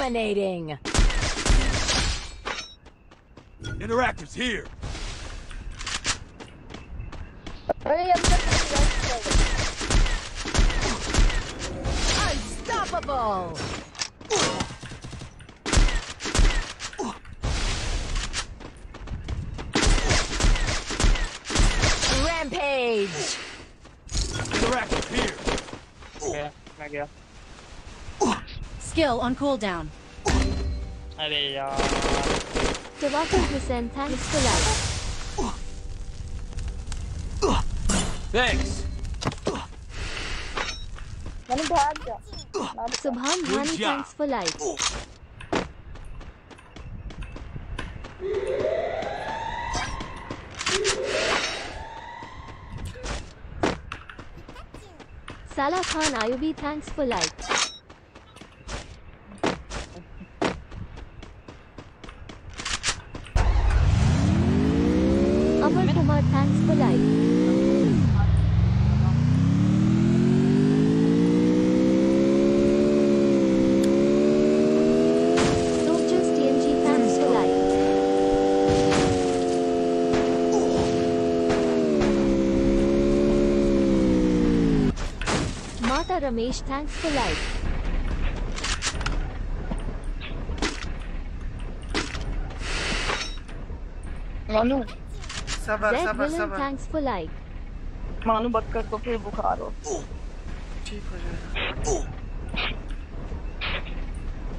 Dominating! Interactors here! Unstoppable! Rampage! Interactors here! Yeah, I guess. Skill on cooldown. अरे यार Tawakal Hussain, thanks for life. Thanks. मैंने भाग जा Subhan Good Dhani, job. thanks for life. Salah Khan Ayubi, thanks for life. Ramesh, thanks for life. मानू सबर Zed सबर Villain, सबर thanks for life. मानू बक्कर को फिर बुखार हो ठीक हो जाएगा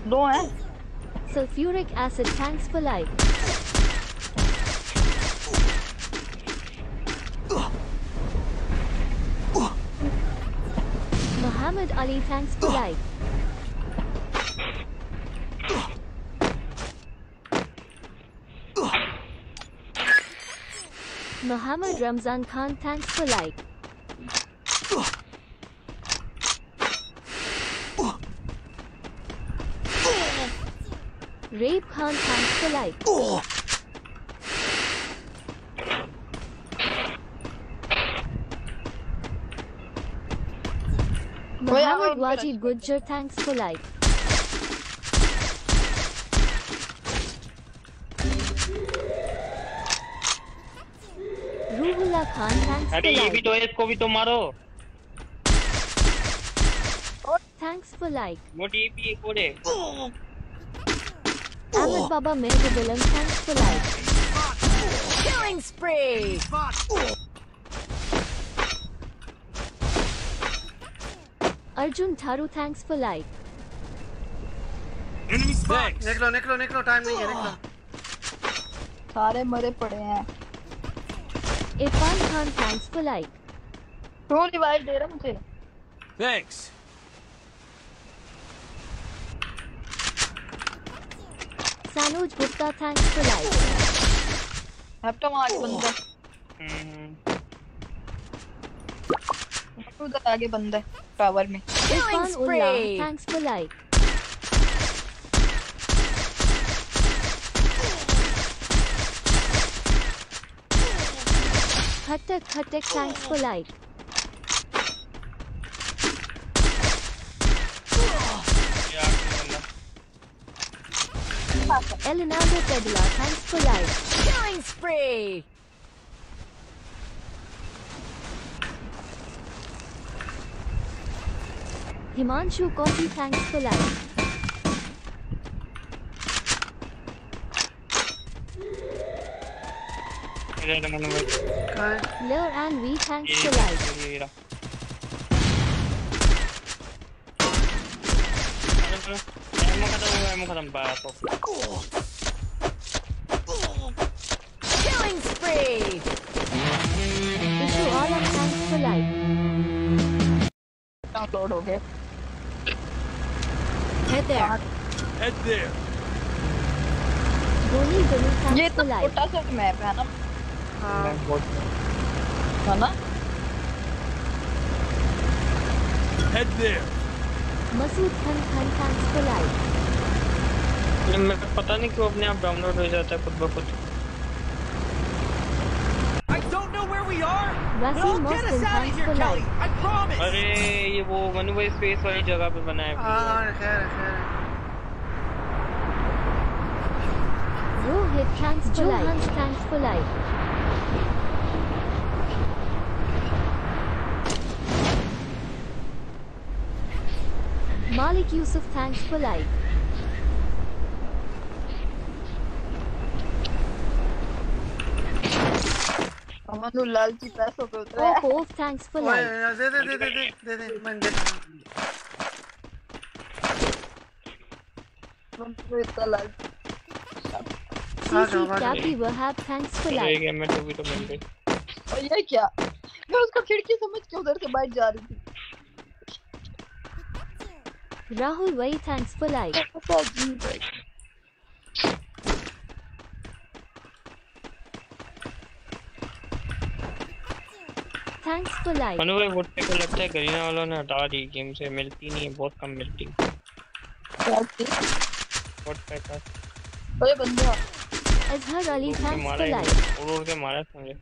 दो हैं Sulfuric acid, thanks for life. Muhammad Ali, thanks for life. Muhammad Ramzan Khan, thanks for life. Wajid Gujjar, thanks for life. Ruhullah Khan, thanks अरे for ये भी तो है इसको भी तो मारो Thanks for life. वो टीपी एक और है Ahmed Baba Mehdi Villain, thanks for life. Killing spree. Thanks for life. Enemy spot. निकलो निकलो निकलो टाइम नहीं है निकलो सारे मरे पड़े हैं Irfan Khan, thanks for life. क्यों रिवाइव दे रहा मुझे Thanks. Sanuj Gupta, thanks for life. हैप्टम आठ बंदा हम्म, उधर आगे बंदा है टावर में Killing Irfan Ullah, spree. thanks for life. Khattak Khattak, thanks for life. ये आखिरी बंदा Elinaldo Pedula, thanks for life. Killing spree. Himanshu coffee. thanks for life. Lur and we thanks for life. Killing spree! Wish you all a thanks for life. Download, okay? Head there. Head there. Goli Gulu, ये thanks तो for life. छोटा सा map है ना हाँ है ना Head there. Masood Khan Khan, thanks for life. ये मेरे को पता नहीं क्यों अपने आप डाउनलोड हो जाता है खुद ब खुद I don't know where we are, but Wasim I'll get Mohsin, us out of thanks here, for Kelly. अरे ये वो मनु भाई स्पेस वाली जगह पे बना है। हाँ खैर खैर thanks thanks for life Malik Yusuf thanks for life Manu लालची पैसों पे उतरा है for ओए like. दे दे दे दे दे दे दे हूँ। इतना लालची ये like. गेम में तो भी तो बन गई और ये क्या मैं उसको खिड़की समझ के उधर से बैठ जा रही थी Rahul Vai, thanks for like. है Thanks for like. मनु भाई वोटे को लगता है गरीना वालों ने हटा दी गेम से। मिलती नहीं है बहुत कम मिलती। चीज़ वोट पैसा। ओए बंदा के thanks मारा for ही like. उड़ उड़ के मारा समझे?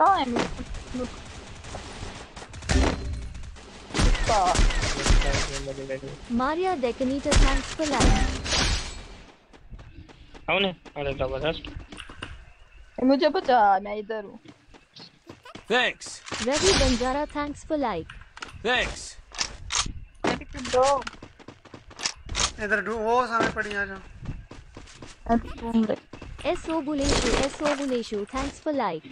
कहाँ है मेरे Maria Decanita, thanks for like. कौन है? अरे ज़बरदस्त। मुझे बचा मैं इधर हूँ। Thanks. Ravi Banjara, thanks for like. Thanks. दो इधर वो सामने पड़ी आ जाओ thanks for like.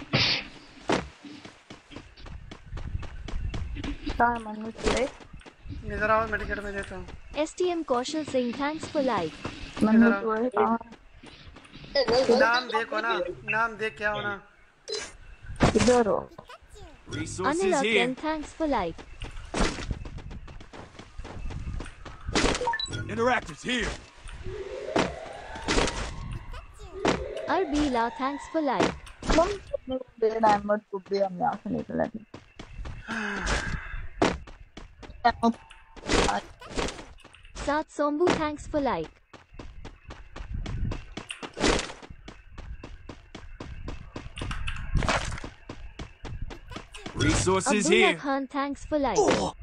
कहाँ है मनु चले इधर आओ मेडिकेट में देता हूँ STM Kaushal Singh, thanks for like. Manu इधर आओ। चले कहाँ नाम देखो ना नाम देख क्या होना Zoro. Unlock and thanks for life. Interactors here. Arbila, thanks for like. I'm not to be a Sat Sombu, thanks for life. Resources Abdullah here. Khan, thanks for like. Oh.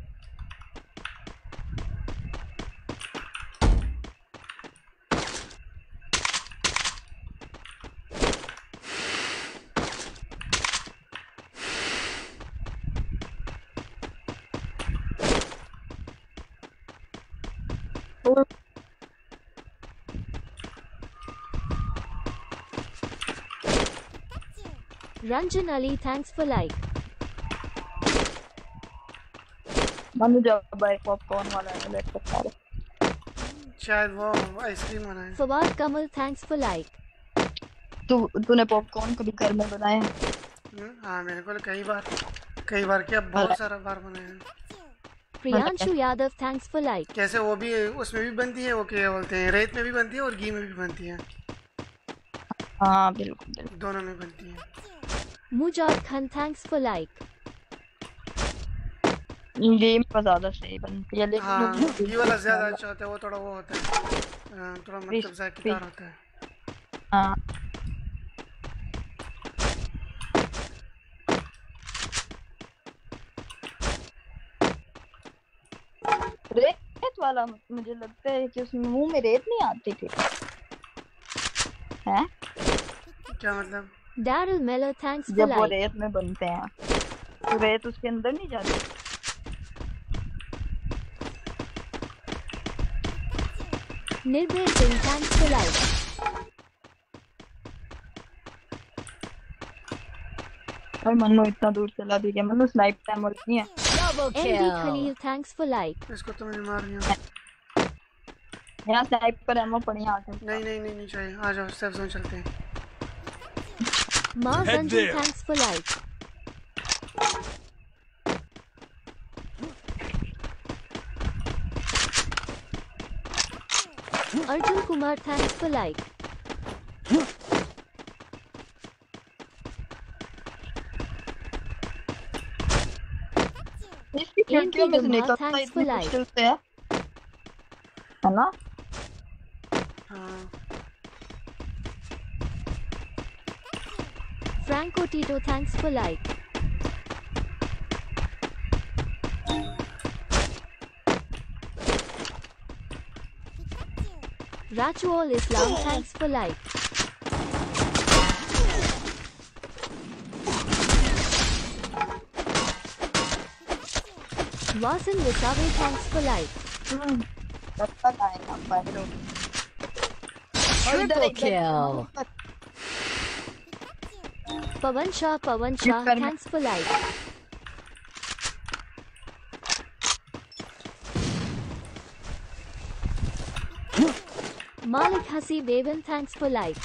Ranjan Ali, thanks for like. Manu जब भाई popcorn वाला है late कर सारे शायद वो ice cream बनाए Fawad Kamal, thanks for like. तू तूने पॉपकॉर्न कभी घर में बनाए हैं? हाँ मैंने को कई बार कई बार क्या बहुत सारा बार बनाए हैं Priyanshu Yadav, thanks for like. कैसे वो भी उसमें भी बनती है वो क्या बोलते हैं रेत में भी बनती है और घी में भी बनती है हाँ बिल्कुल दोनों में बनती है Mujad Khan, thanks for like. Game पर ज़्यादा सही बनती है लेकिन हाँ घी वाला ज़्यादा अच्छा होता है वो थोड़ा वो होता है। हाँ, थोड़ा मतलब. जायकेदार होता है। हाँ। रेत वाला मुझे लगता है कि उसमें मुँह में रेत नहीं आती थी। हैं? क्या मतलब? Miller, thanks for जब वो रेत में बनते हैं। तो रेत उसके अंदर नहीं जाती। Nirbhay Singh, thanks for like. और मनु इतना दूर चला भी गया मनु स्नाइप टाइम और नहीं है kill. Khalil, thanks for like. इसको तो मैंने मार दिया यहाँ स्नाइप पर एमो पड़ी आके नहीं नहीं नहीं नहीं चाहिए आ जाओ सेफ़ जोन चलते हैं Mars Head Anjum, there. Kumar thanks for like. Franco Tito thanks for like. Ratual Islam, thanks for like. Wasan Visave, thanks for life. Triple kill. Pavan Shah, Pavan Shah, thanks for life. Malik Hasi Waven, thanks for life.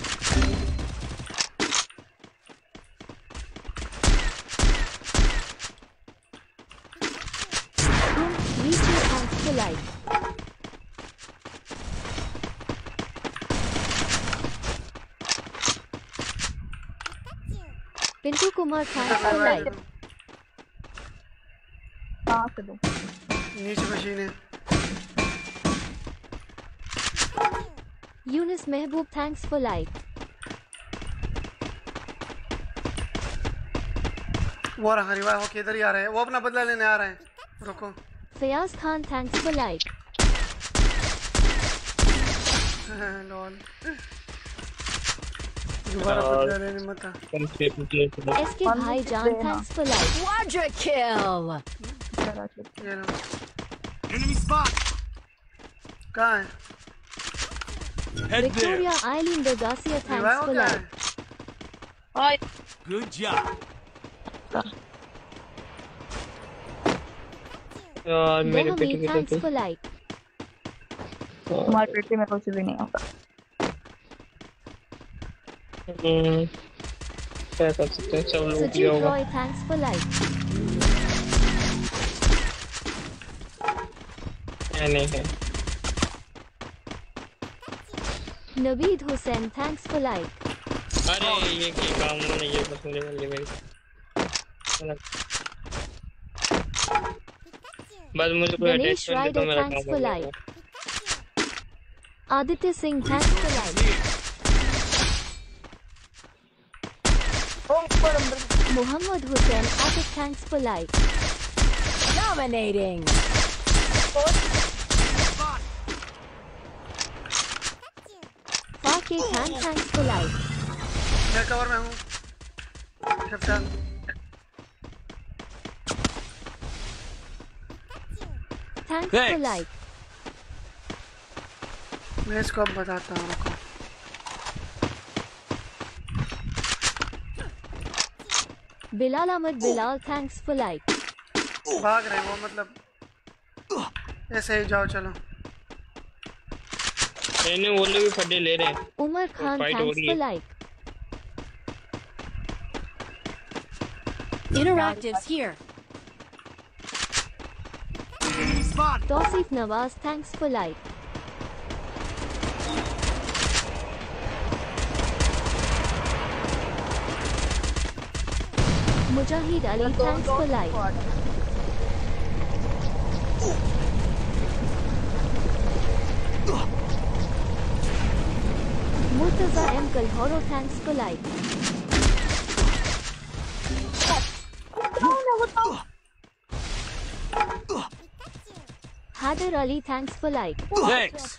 Pintu Kumar, thanks for like. Possible. Niche machine. Younis Mehboob thanks for like वो रहा रिवा हो किधर ही आ रहे हैं? वो अपना बदला लेने आ रहे हैं। रुको। Fayaz Khan thanks for like lol. भाई जान Head Victoria Eileen De Garcia, thanks Riva for क्या like. है हाय there. Good job. यार मेरे पेट Dehami, की thanks तो for like. तुम्हारे पेट में कुछ भी नहीं होगा हम्म, क्या कर सकते हैं सब लोग किया Sujit होगा Roy, thanks for like. है नहीं है Nabid Hussain thanks for like अरे ये की काम नहीं है बस मुझे वाली भाई। बस मुझे कोई अटैच नहीं तो मेरा काम for like Aditya Singh thanks for like Mohammad Hussain Aditya thanks for like nominating मेरी मैं लाइक मैं इसको अब बताता हूँ रुको Bilal Ahmed Bilal thanks for like भाग रहे हो मतलब। ऐसे ही जाओ चलो। नहीं वो लोग भी फड्डे ले रहे हैं हो thanks रही for है। like. Interactives here. Enemy Nawaz, thanks for like. Mujahid Ali, thanks for like. Murtaza M. Kalhoro, thanks for like. Hader Ali, thanks for like. Thanks.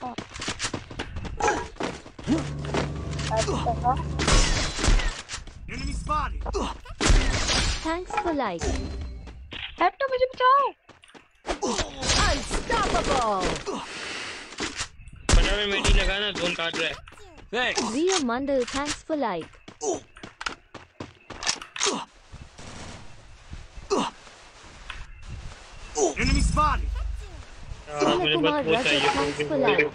Enemy spotted. Thanks for like. हेप्टो मुझे बचाओ Unstoppable. फटाफट मेडी लगाना zone काट रहा है Thanks. Rio Mandal, thanks for like. Enemy spotted. Thanks for like.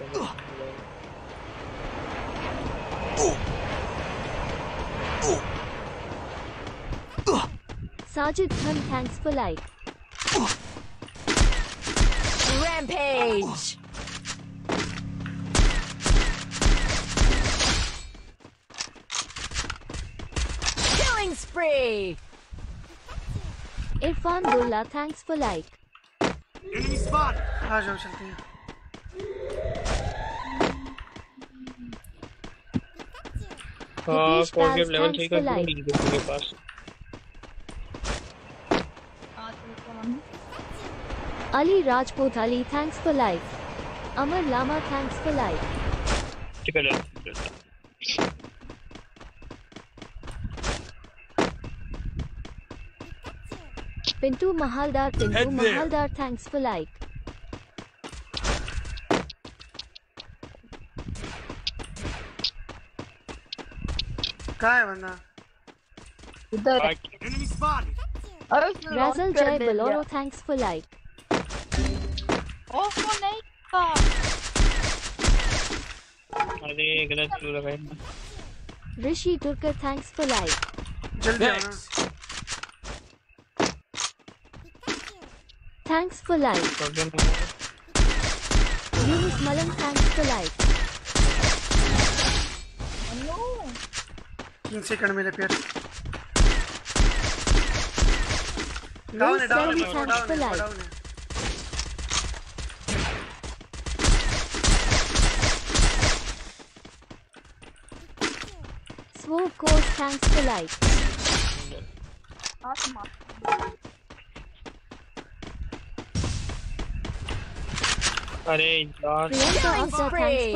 Sajid Khan, thanks for like. Rampage! Killing spree. Irfan Bulla, thanks for like. Enemy spotted. आ जाओ चलते हैं हाँ Hitesh for Pals, level thanks three for का like. ढूंढ के पास Ali Rajput Ali, thanks for like. Amar Lama, thanks for like. ठीक है Pintu Mahaldar Pintu Head there. Mahaldar thanks for like कहाँ है बंदा इधर बाकी Enemy spotted. अरे उसने राजल launch pad जय ले बलोरो लिया। थैंक्स फॉर लाइक ओह वो नहीं था अरे गलत शुरू लगाई Rishi Turkar thanks for like जल्दी आओ ना Thanks. Thanks for like problem Yunus मलम थैंक्स फॉर लाइक तीन सेकंड मिले फिर डाउन है डाउन है Thanks डाउन for है life. डाउन है स्वो कोर्स थैंक्स फॉर लाइक हाँ That ain't done. Killing spree.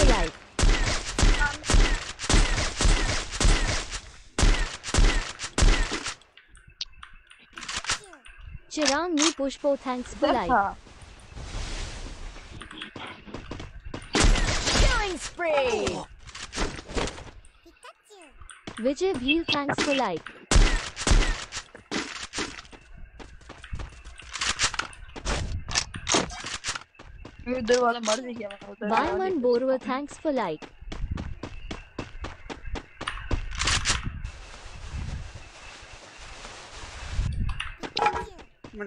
Chirang new pushpo thanks for life. Killing spree. Vijay view thanks for life. इधर वाला मर भी गया मैं उधर Baiman Borwa thanks for like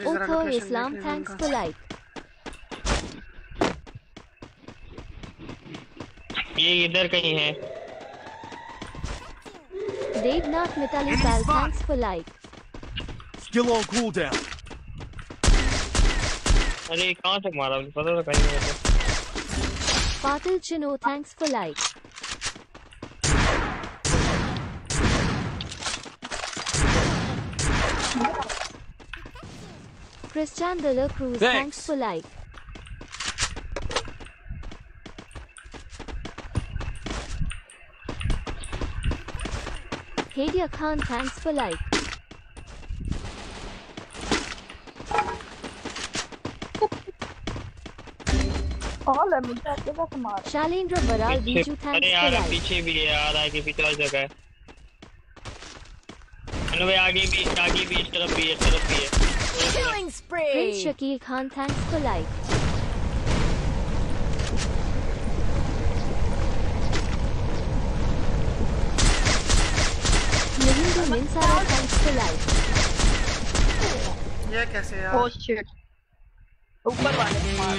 Otho Islam thanks for like ये इधर कहीं है। Devnath Mitali Pail thanks for like Skill on cooldown. अरे कहाँ तक मारा मुझे पता तो कहीं नहीं मुझे पाटिल चिनो thanks for like Christian de la Cruz, Thanks. thanks for like. Hadia Khan, thanks for like. है मुझे आपके पास मार Shalendra Baral, पीछे Biju, अरे यार. पीछे भी है यार आगे पीछे और जगह है अनु भाई आगे भी आगे भी इस तरफ़ भी है इस तरफ़ भी है thanks for like. Mihindu Minsara, thanks for like. ये कैसे ओह यार शिट ऊपर वाले मार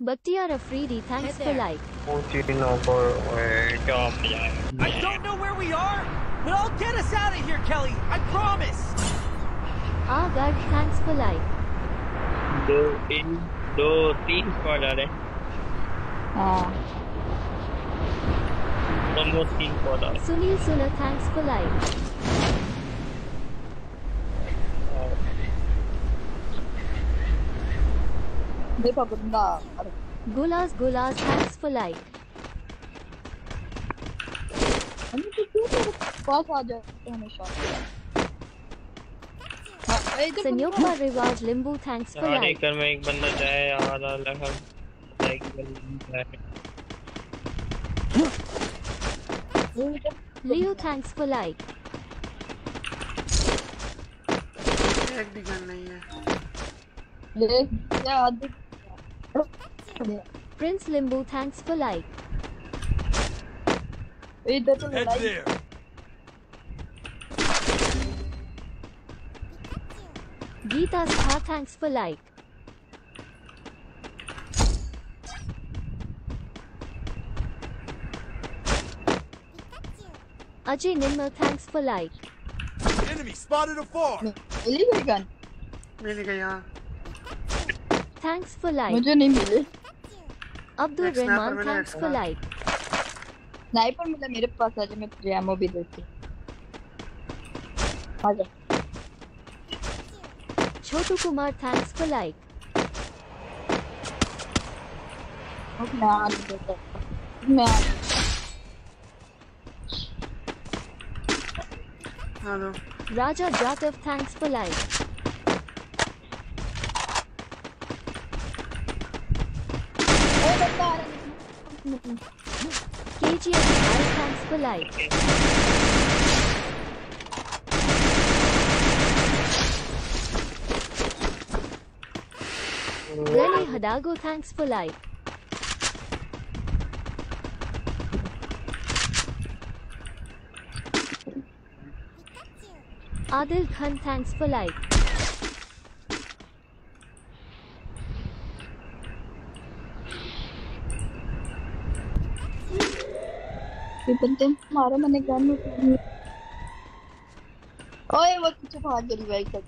Bakhtiar Afridi, thanks for like. I don't know where we are, but I'll get us out of here, Kelly. I promise. Ah, God, thanks for like. Do in do three for. Ah. One more thing Sunil. Sunil Sula, thanks for like. देखो बंदा अरे Gulas Gulas, thanks for हम तो क्यों तेरे पास आ जाते हमेशा इधर Sanyog बंदा- Rivaj Limbu, thanks for एक में एक बंदा जाए यार अलग इधर Leo, thanks for like. एक भी गन नहीं है। ले क्या आदि। Prince Limbo, thanks for like. It doesn't Head like. there. Geeta Sha, thanks for like. Ajay Nimmo, thanks for like. Enemy spotted afar. Illegal gun. Illegal, yeah. Thanks for like मुझे नहीं मिले। Abdul Rahman thanks for like sniper मिला मेरे पास आज मैं प्रियामो भी देती आ जा। Chhotu Kumar thanks for like Raja Jatav thanks for like है Bhai, thanks for like. Rene Hadago, thanks for like. Adil Khan, thanks for like. ये बंदे मारा मैंने गन ओए वो पीछे भाग गई बाइक तक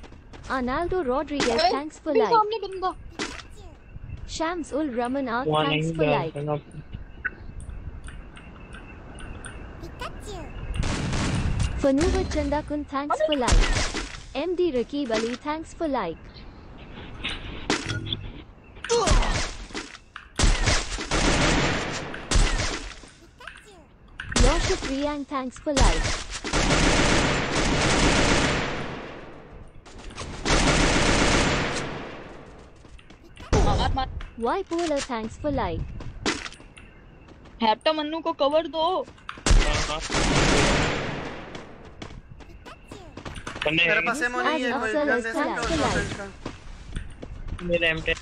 Rodriguez, ओए, thanks for like. सामने बंदा वहाँ thanks नहीं for जा like. सकता Fanuva Chandakun, thanks for like. MD Rakib Ali, thanks for like. Riyang, thanks for मार Y Polar, thanks for like. हैप्टा Mannu को कवर दो मेरे पास एमो नहीं है कोई मेरे M10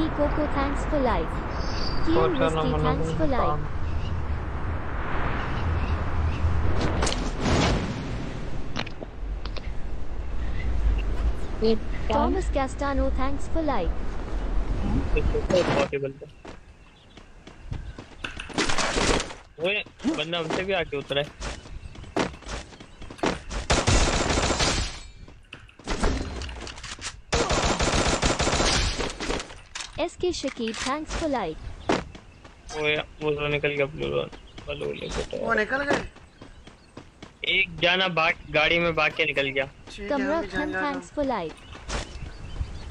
Me Coco, thanks for like. Kian सोचा ना Risky, मना thanks for like. ये Thomas Castano, thanks for like. Possible था ओए बंदा हमसे भी आके उतरा है SK Shakib, thanks for like. वो वो तो निकल गया ब्लू रोन ब्लू ले वो निकल गए? एक जाना भाग गाड़ी में भाग के निकल गया। है जान जा thanks for like.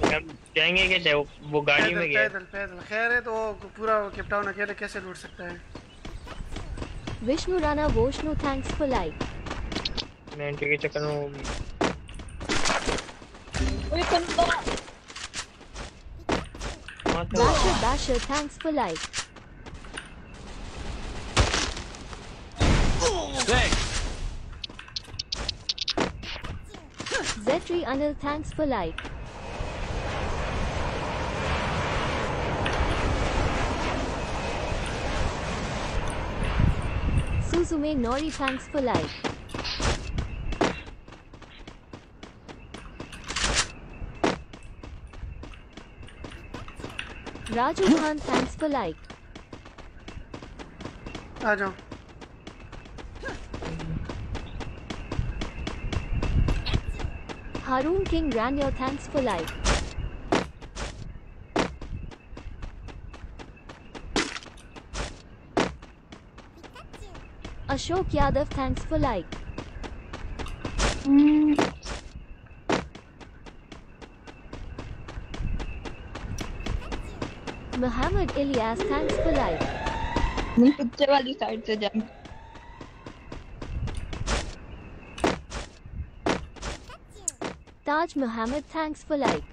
हम जाएँगे कैसे वो, वो गाड़ी में गया पैदल पैदल। खैर है तो पूरा केपटाउन अकेले कैसे लूट सकता है? Vishnu Rana Voshnu, thanks for like. Ninety के चक्कर में वो ओए बंदा था Basher Basher, thanks for like. Thanks. Zetri Anil, thanks for like. Suzume Nori, thanks for like. Raju Khan, thanks for like. आ जाओ Harun King Ranyo, thanks for like. Ashok Yadav, thanks for like. Hmm, Muhammad Ilyas, thanks for like. मैं पीछे वाली side से jump Taj Muhammad, thanks for like.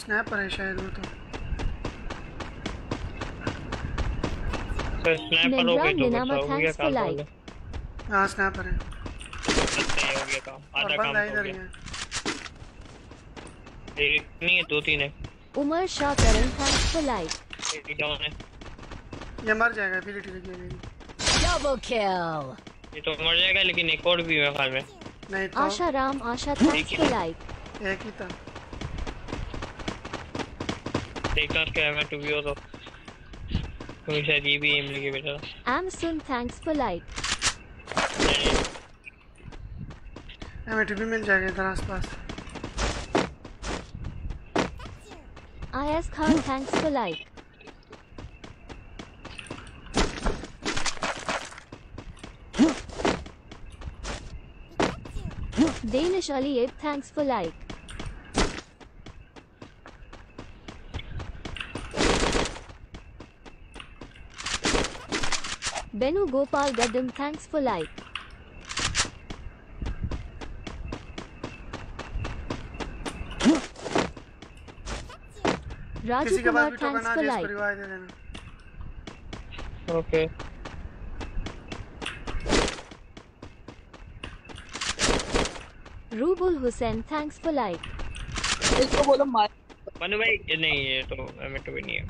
Sniper है शायद वो तो। तो स्नैपर हो गए तो हो गया काम हो गया। हाँ स्नैपर है ही गया काम आधा काम हो ही गया। एक नहीं है दो तीन है। Umar Shah Karan, thanks for like. एक डाउन है ये मर जाएगा एबिलिटी लगी है Double kill. ये तो मर जाएगा लेकिन एक और भी है ख्याल में नहीं तो Asha Ram, Asha, thanks for like. एक ही था देखता क्या मैं टू हो तो क्योंकि शायद ये भी एम लेके बैठा था Amsun, thanks for like. एमिटी भी मिल जाएगा इधर आसपास Ayaz Khan, thanks for like. Danish Ali, thanks for like. Benu Gopal Gaddam, thanks for like. इस like. परिवार दे देना okay Rubul Hussain, thanks for like. इसको बोलो मार मनु भाई ये नहीं ये तो एम टू भी नहीं है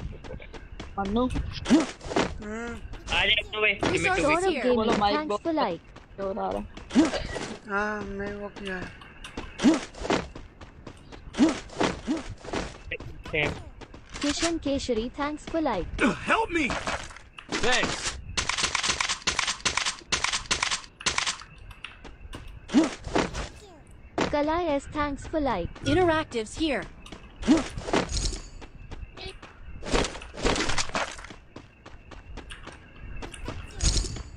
मन्नू हम्म आ जाए मनु भाई एम टू भी Saurabh here. Gaming, Follow my thanks book. for like. ज़ोर आ रहा हाँ मैं वो किया है same Kishan Keshari, thanks for like. Help me! Thanks. Kalai S, thanks for like. Interactives here.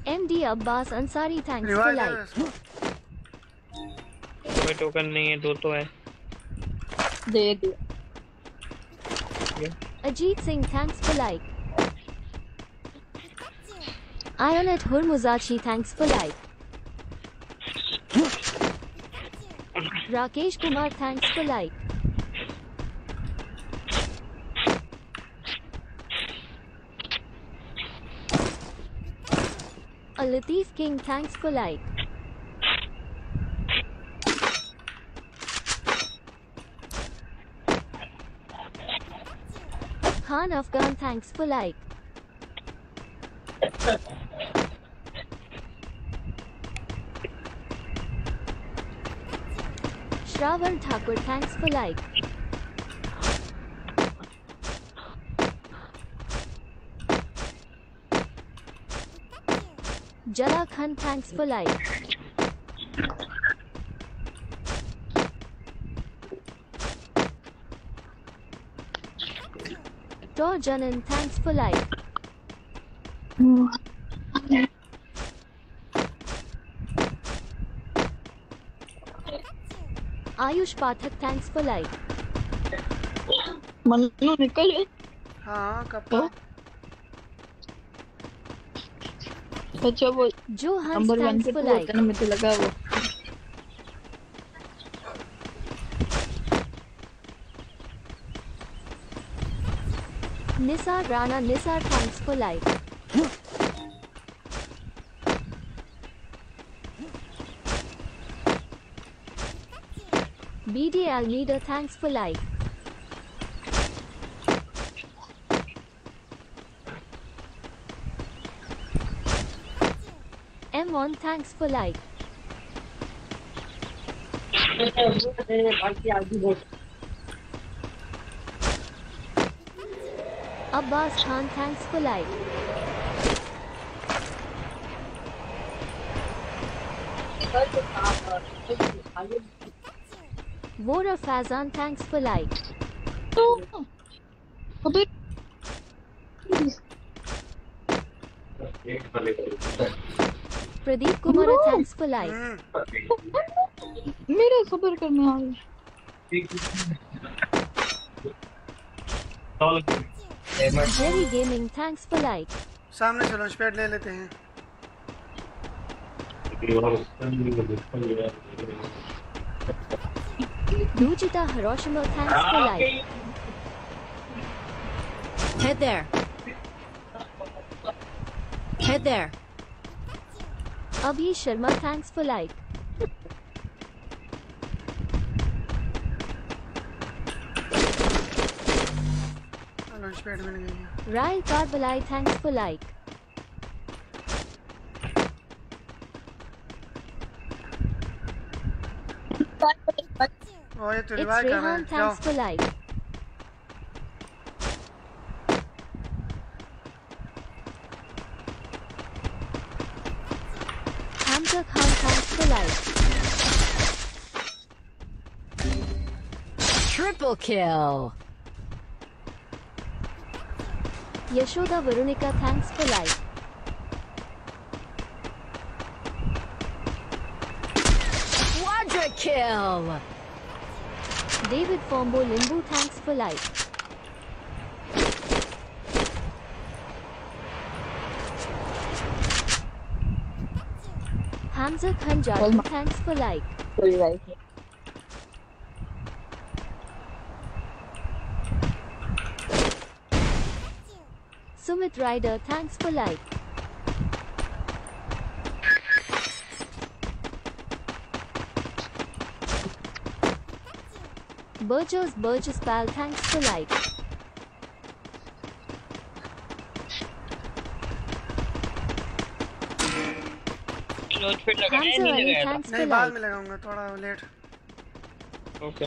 MD Abbas Ansari, thanks for like. कोई token नहीं है दो तो है दे दे Ajit Singh, thanks for like. Ionet Hurmuzachi, thanks for like. Rakesh Kumar, thanks for like. A Latif King, thanks for like. Khan Afghan, thanks for like. Shravan Thakur, thanks for like. Jala Khan, thanks for like. Tor Janan, thanks for like. Ayush Pathak, thanks for like. Mannu निकल हाँ कब तो अच्छा वो Joe Hans, number one पे तो होता ना मुझे लगा वो Nisar Rana, Nisar, thanks for like. BD Almeida, thanks for like. M1, thanks for like. Abbas Khan thanks for like वोर Faizan thanks for like Pradeep Kumar thanks for like मेरे खबर करने आ Jerry Gaming, thanks for like. सामने चलो spade ले लेते हैं Rujita Hiroshima, thanks for like. Head there. Head there. Abhi Sharma, thanks for like. Rai God thanks for like. It's Rehan, thanks for like. Hamza Khan, thanks for like. Triple kill. Yashoda Veronica, thanks for like. Quadra kill. David Fombo Limbu, thanks for like. Hamza Khan Jadu, thanks for like. कोई बात नहीं Sumit Rider, thanks for like. Burgers Burgess Pal, thanks for like. Launch pad लगाया Hamza नहीं Ali, लगाया thanks for नहीं बाद like. में लगाऊंगा थोड़ा लेट था ओके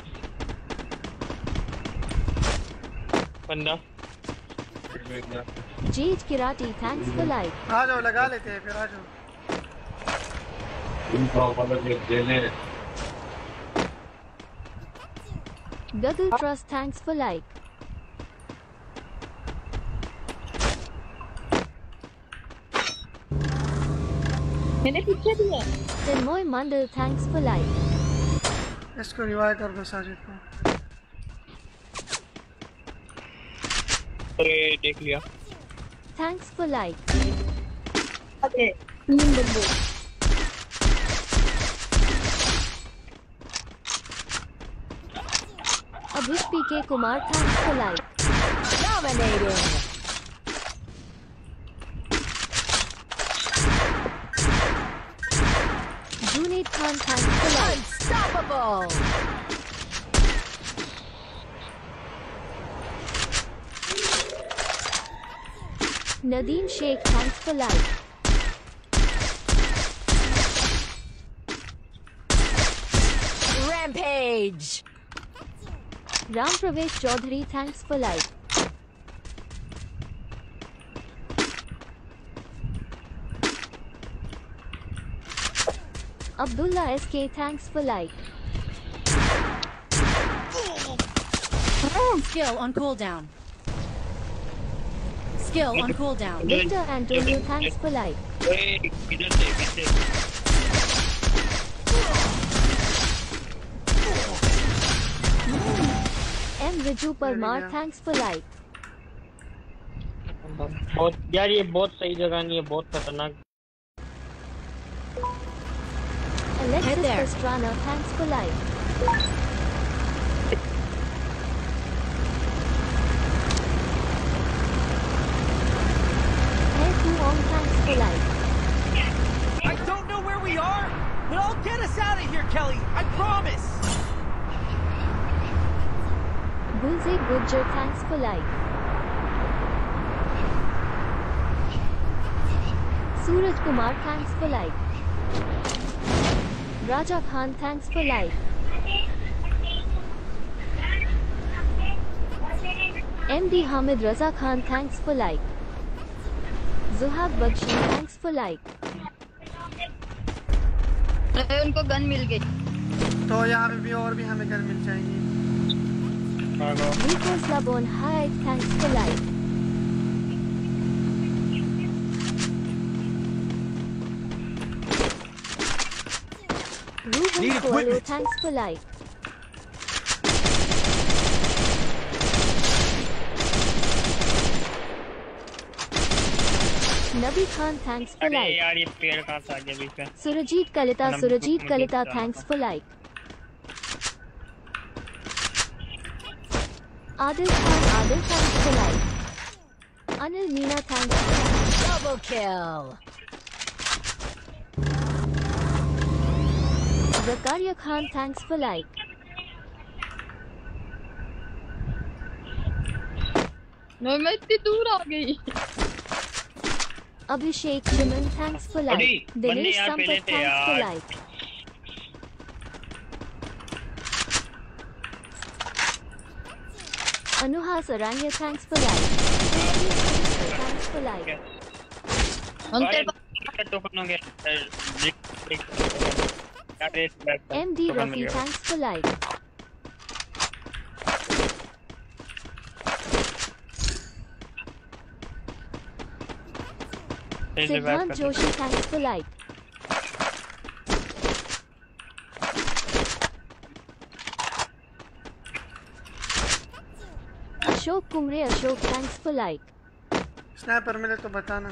बंदा Jeet Kirati thanks for like आ जाओ लगा लेते हैं फिर आ जाओ। इन पाव पलक ले देने। Gagal trust thanks for like मैंने पीछे दिया। Sir Moy Mandal thanks for like इसको रिवाइव कर दो साजिद को। अरे देख लिया Thanks for like. अरे तीन बंदे Abhik PK Kumar, thanks for like. Dominating. Junaid Khan, thanks for like. Unstoppable. Nadeem Sheikh, thanks for like. Rampage. Ram Pravesh Chaudhary, thanks for like. Abdullah SK, thanks for like. Skill on cooldown. Skill on cooldown. Victor Antonio, thanks for like. अरे इधर से पीछे M. Riju Parmar, गया। thanks for like. बहुत यार ये बहुत सही जगह नहीं है बहुत खतरनाक Alexis there. Pastrana, thanks for like. Promise. Gulze Gujjar, thanks for like. Suraj Kumar, thanks for like. Raja Khan, thanks for like. MD Hamid Raza Khan, thanks for like. Zuhab Bakshi, thanks for like. उनको gun मिल गई तो यहाँ पे भी और भी हमें घर मिल thanks for life. Need thanks for life. Khan, thanks for अरे like. यार ये पेड़ कहाँ से आ गया बीच में Surajit Kalita, Nam- Surajit Nam- Kalita, Nam- thanks for like. Adil Khan, Adil, thanks for like. Anil Meena, thanks for like. Double kill. Zakaria Khan, thanks for like. मैं मैं इतनी दूर आ गई Abhishek Jiman, thanks for like. Dinesh Sampath, thanks for like. Anuha Saranya, thanks for like. Thanks for like. MD Rafi, thanks for like. Ashok Kumre Ashok thanks for like sniper मिले तो बताना।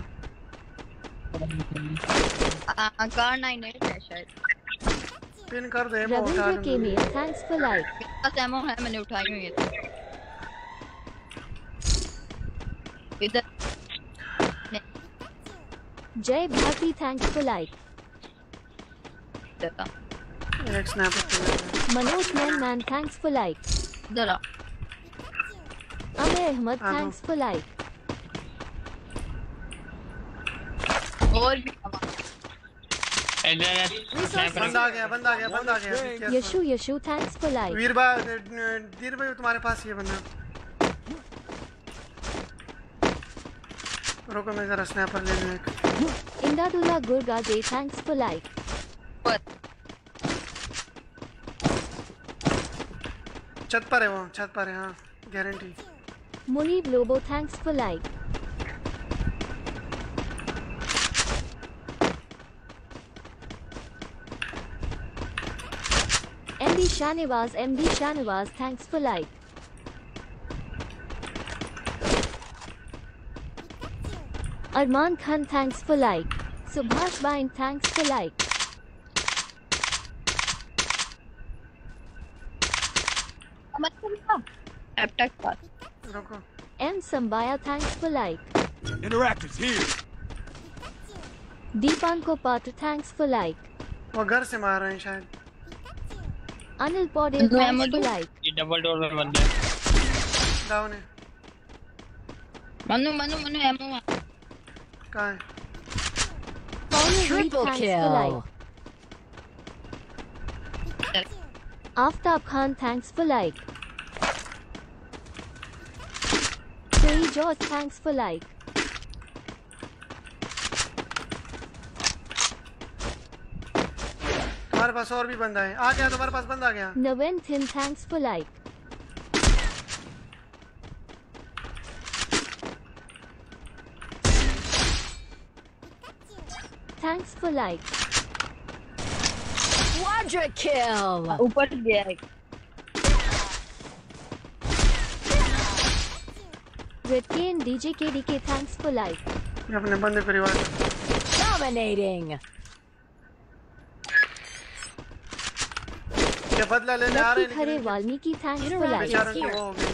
Kar nine है शायद। Pin कर दे ammo उठा के लिए thanks for like बस एमओ है मैंने उठाई हुई है। Jay Bharti, thanks for like. देता एक Man Man, thanks for like. इधर आ Amir Ahmad, Hello. thanks for like. और भी। बंदा आ गया बंदा आ गया बंदा आ गया. Yashu Yashu, thanks for like. वीर भाई तुम्हारे पास ही है बंदा रुको मैं जरा स्नैपर ले लूँ एक Indadullah Gurga J, thanks for like. पर छत पर है वो छत पर है हाँ guarantee Munib Lobo, thanks for like. MD Shanivas, MD Shanivas, thanks for like. Arman Khan, thanks for like. Subhash Bain, thanks for like. मतलब टैप टैप पास रुको M Sambaya, thanks for like. Interactors here. Deepan Kopatra, thanks for like. वो घर से मार रहे हैं शायद Anil Paudel, मैं thanks for मधु- like. ये डबल डोर में बंदे हैं। डाउन है मनु मनु मनु एमओ कहाँ है like. Aftab Khan, thanks for like. Trey George, thanks for like. हमारे पास और भी बंदा है आ गया तुम्हारे पास बंदा आ गया Navin Thin, thanks for like. For like. Quadra kill. ऊपर गया है Red Kane, DJ KDK, thanks for like. ये अपने बंदे को रिवाइव Dominating. बदला लेने आ रहे हैं Khare लेकिन Valmiki, thanks for like. बेचारों की वो हो गई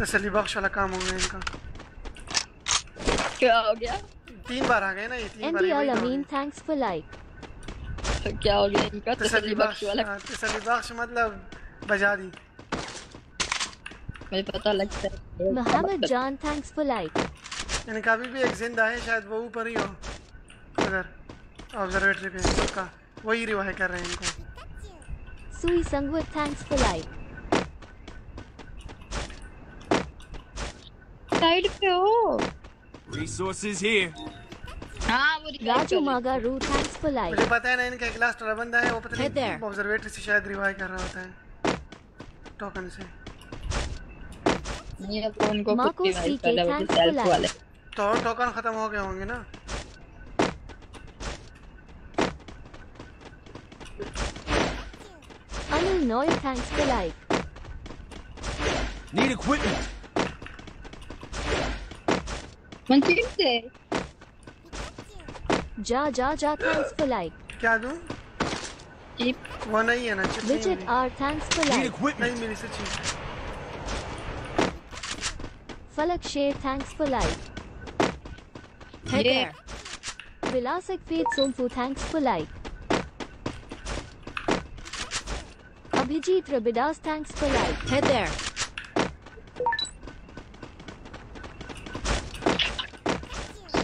तसली बख्श वाला काम हो गया इनका क्या हो गया तीन बार आ गए ना ये तीन बार है। thanks for like. तो क्या हो गया इनका तसली तसली बख्श वाला हाँ, तसली बख्श मतलब बजा दी मुझे पता लगता है Muhammad Jan, thanks for like. इनका अभी भी एक ज़िंदा है शायद वो ऊपर ही हो उधर ऑब्जर्वेटरी पे पक्का वही रिवाइव कर रहे हैं इनको Sui Sangwat, thanks for like. Side पे हो Resources here. मुझे पता है ना इनका एक लास्ट बंदा है वो पता नहीं ऑब्जर्वेटरी से शायद रिवाइव कर रहा होता है। टोकन से। ये कौन को कुत्ती वाली। सेल्फ टोकन खत्म हो गए होंगे ना? I know thanks for like need equipment से Ja Ja Ja, thanks for like. क्या दूँ चिप वो नहीं है ना चिप मिली R, thanks for like. नहीं equipment. मिली सच्ची Falak Sher, thanks for like. Hey Yeah. there. Vilasak Fate Somfu, thanks for like. Abhijit Rabidas, thanks for like. Hey there.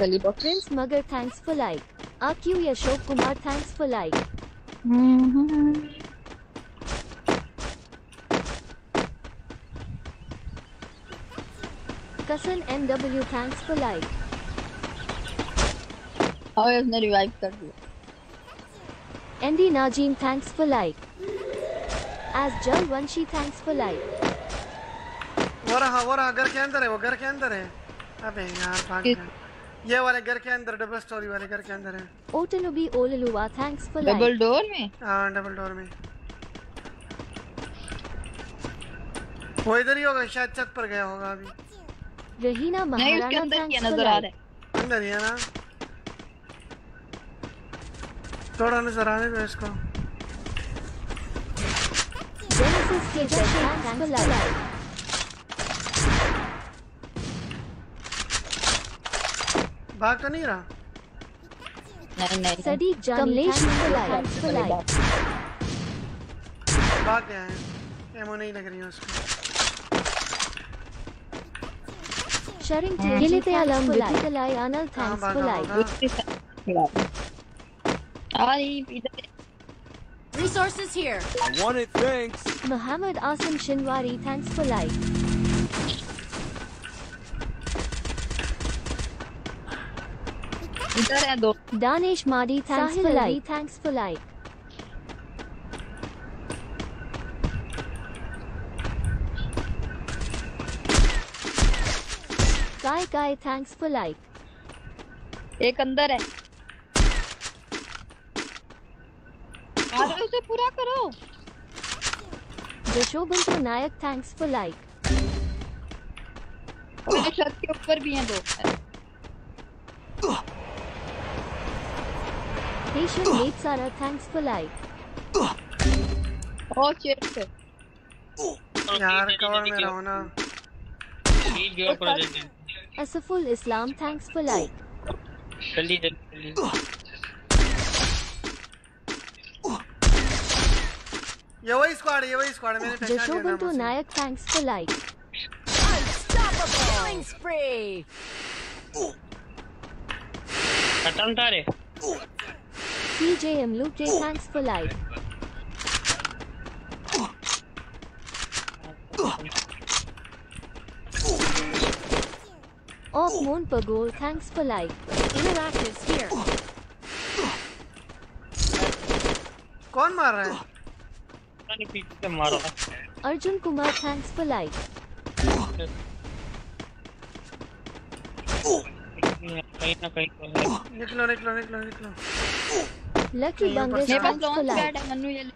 Box Prince Magar, thanks for like. AQ Yashok Kumar, thanks for like. Kasan MW, thanks for like. और उसने revive कर दिया Andy Najim, thanks for like. As Jal Vanshi, thanks for like. वो रहा वो रहा घर के अंदर है वो घर के अंदर है अबे यार भाग गया ये वाले घर के अंदर डबल स्टोरी वाले घर के अंदर है। Otalubi Olaluwa, thanks for double door में? हाँ डबल डोर में। वो इधर ही होगा शायद छत पर गया होगा अभी। Rahina नहीं उसके अंदर क्या नज़र आ रहा है? अंदर ही है ना। थोड़ा नज़र आने दो इसको। Genesis Keja, thanks for like. भाग तो नहीं रहा नहीं नहीं for like. भाग गया है एमओ नहीं लग रही है उसको Gilite Alam, Vitikalai Anal, कहाँ thanks for भागा like. होगा आई इधर Resources here. I want it, thanks. Muhammad Asim Shinwari, thanks for like. इधर है दो। Danish Madi thanks for like thanks for like guy guy thanks for like एक अंदर है। oh. उसे पूरा करो। Yashobant Nayak thanks for like छत के ऊपर भी हैं दो। Haitian Mate Sara, thanks for like. Oh shit यार कवर में रहो ना He's your project. Asaful Islam, thanks for like. जल्दी जल्दी जल्दी ये वही स्क्वाड है ये वही स्क्वाड है मैंने पहचान लिया Jashobantu नाम उसे। Nayak, thanks for like. Unstoppable. Killing spree. खत्म था रे CJM Luke, thanks for like. Off Moon Pagol, thanks for like. Interactives here. कौन मार रहा है नहीं पीछे से मारा Arjun Kumar, thanks for like. कहीं ना कहीं तो है निकलो निकलो निकलो निकलो नहीं, Bungus, से मेरे पास लॉन्च पैड है मन्नू ये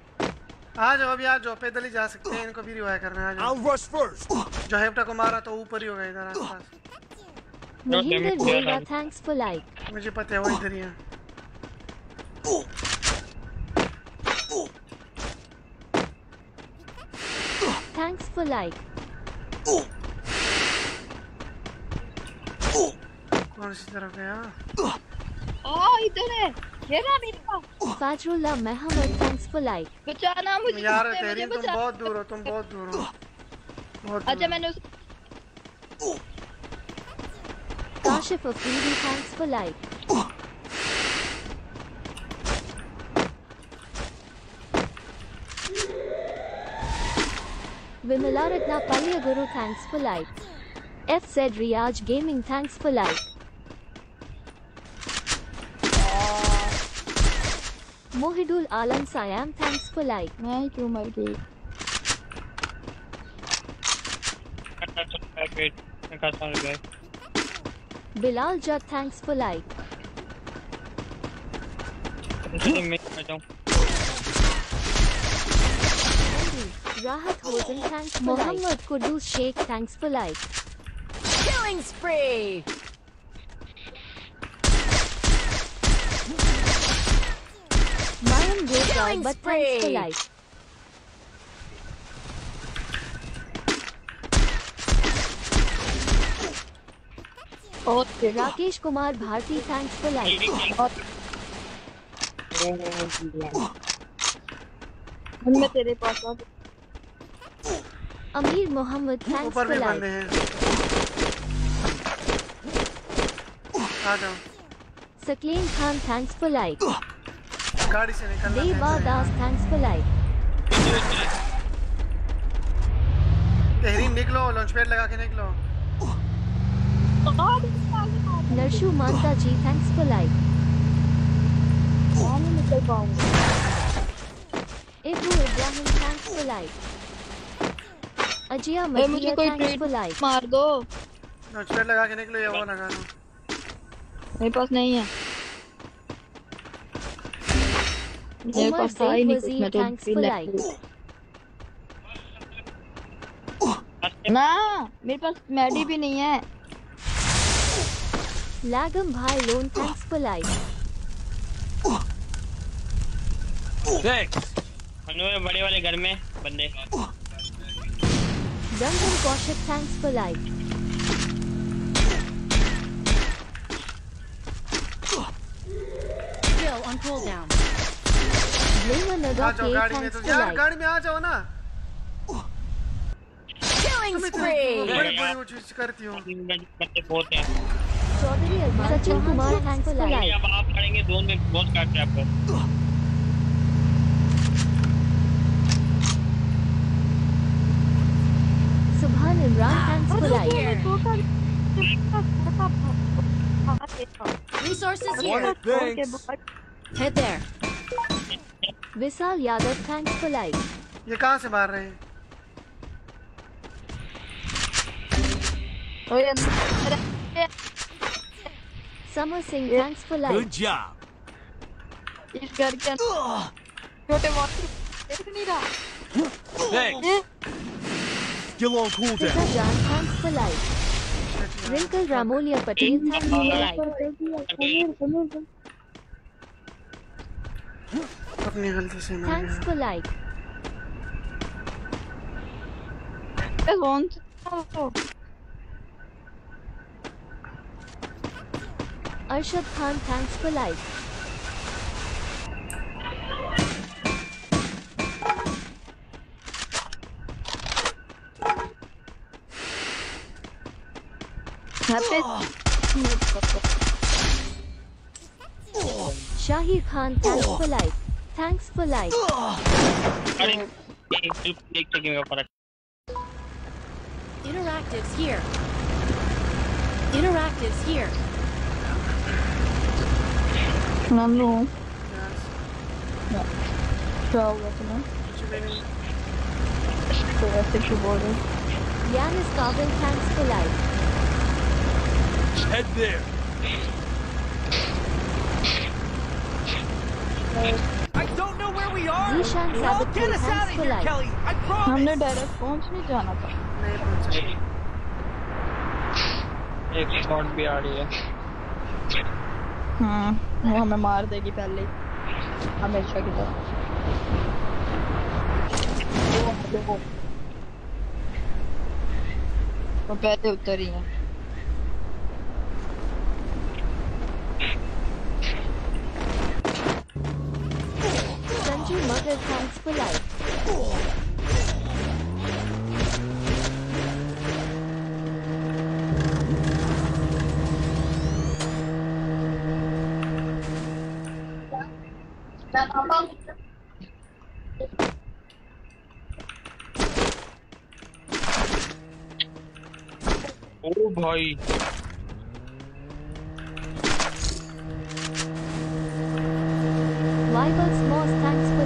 आ जाओ अभी आ जाओ पैदल ही जा सकते हैं इनको भी रिवाइव करना है आ जाओ rush first. जो हेप्टा को मारा तो ऊपर ही होगा इधर आसपास yeah, Deva, damage. thanks for like. मुझे पता है वो इधर ही है Thanks for like. कौन सी तरफ़ गया ओ इधर है रहा मेरे पास Fajrullah Muhammad, thanks for like. बचाना मुझे यार तेरी तुम बहुत दूर हो तुम बहुत दूर हो बहुत अच्छा मैंने उस Kashif Afridi, thanks for like. Vimalaratna Palyaguru, thanks for like. F said Riyaj Gaming, thanks for like. Mohidul Alam Siam, thanks for like. Thank you, Margaret. Bilal Jat, thanks for like. Rahat Hosen, thanks for Muhammad like. Kudus Sheikh, thanks for like. Killing spree! Mayam Gurgaon, Killing but thanks for spree. like. और Rakesh Kumar Bharti, thanks for like. मैं तेरे पास आ Amir Mohammed, thanks ऊपर for भी like. बंदे हैं गाड़ी से निकलना है Das, thanks for like. Tehreen निकलो लॉन्च पैड लगा के निकलो Narshu Manta Ji, thanks for like. नहीं निकल पाऊँगा like. Ajia ए, मुझे Madhia, कोई thanks ट्रेड for like. मार दो लॉन्च पैड लगा के निकलो या वो लगा लो मेरे पास नहीं है मेरे पास था ही नहीं कुछ मैं तो for like. ना मेरे पास मैडी भी नहीं है Lagam Bhai Lone, thanks for like. Thanks. Manu में बड़े वाले घर में बंदे Kaushik, thanks for like. Still on cooldown. Blema uh Naga जाओ K, गाड़ी में thanks तो for यार like. गाड़ी में आ जाओ ना Killing तुम इतनी spree! बड़ी बड़ी वो चीज़ करती हो बंदे बहुत हैं Chaudhary Arman, Sachin Kumar, thanks for like. अब आप पढ़ेंगे दोन में बहुत काट रहे हैं आपको Subhan Imran, thanks for like. Here. छोटा Resources Want Visal Yadav, thanks for like. ये कहाँ से मार रहे हैं Summer Singh, thanks for like. Good job. इस घर के छोटे वॉटर देख नहीं रहा Still on cooldown. Jan, thanks for like. Wrinkle Ramolia Patel, thanks for like. अपनी गलती से मर Thanks गया for like. कौन Arshad Khan, thanks for like. यहाँ पे Shahir Khan, thanks for like. Thanks for life. Sorry. Interactives here. Interactives here. Nando. No. Joel, what do you So that's it for border. Yan is carbon tanks for life. Head there. Right. We are. Get us out of here, life. Kelly. I हमने promise. Direct पहुँच नहीं जाना था नहीं पहुँच एक shot भी आ रही है हम्म वो हमें मार देगी पहले हमेशा की तरह वो पहले उतर ही है Sanju Magar, thanks for like. ओ भाई Weibels Moss, thanks for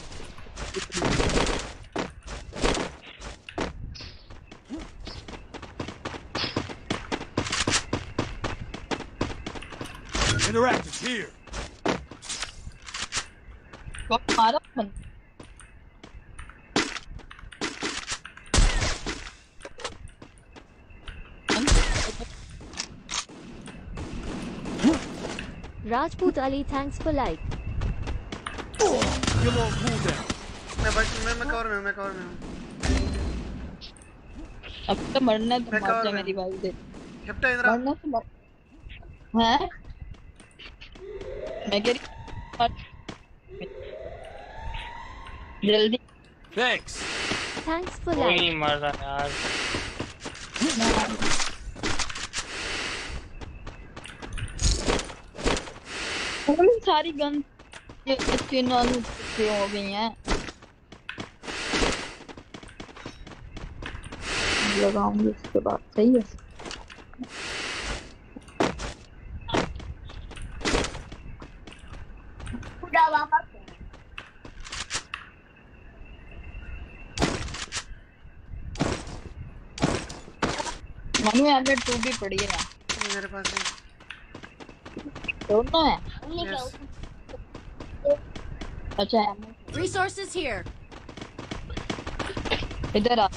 Interactive here. कौन मारा बंद Rajput Ali, thanks for like. Skill on cooldown. मैं बच मैं मैं कवर में हूँ मैं कवर में हूँ अब तो मरना है तो मैं मर जा में मेरी बात दे इधर आ। मरना तो मर हैं मैं जल्दी। Thanks. Thanks for कोई मर रहा यार। पूरी सारी गन चिन्ह से हो गई हैं? लगाऊँगी उसके बाद सही है? मनु यहाँ पे टू भी पड़ी है मेरे पास नहीं दोनों है. अच्छा Resources here. इधर आ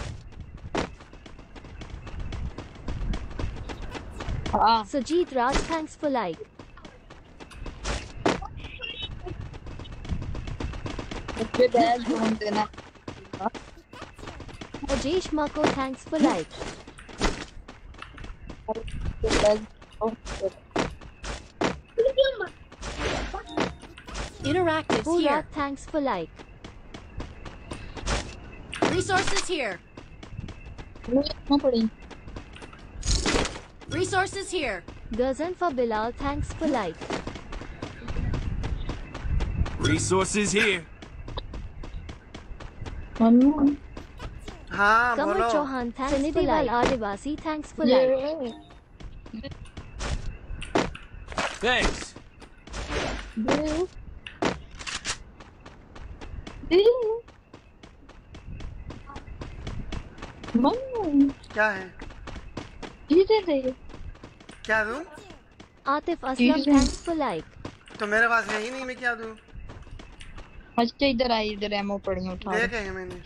हाँ Sajid Raj, thanks for like. मुझे देना Ajesh Mako, thanks for like. Interactive Booyah, here. Thanks for like. Resources here. Resources here. Ghazan for Bilal, thanks for like. Resources here. Haan, Kamar Chauhan, thanks for like. Adivasi, thanks for like. Thanks. क्या है दे क्या दूँ Aslam, Easy. thanks for like. तो मेरे पास है ही नहीं मैं क्या दूँ अच्छा इधर आई इधर एमो पड़ी है, उठा देखे हैं मैंने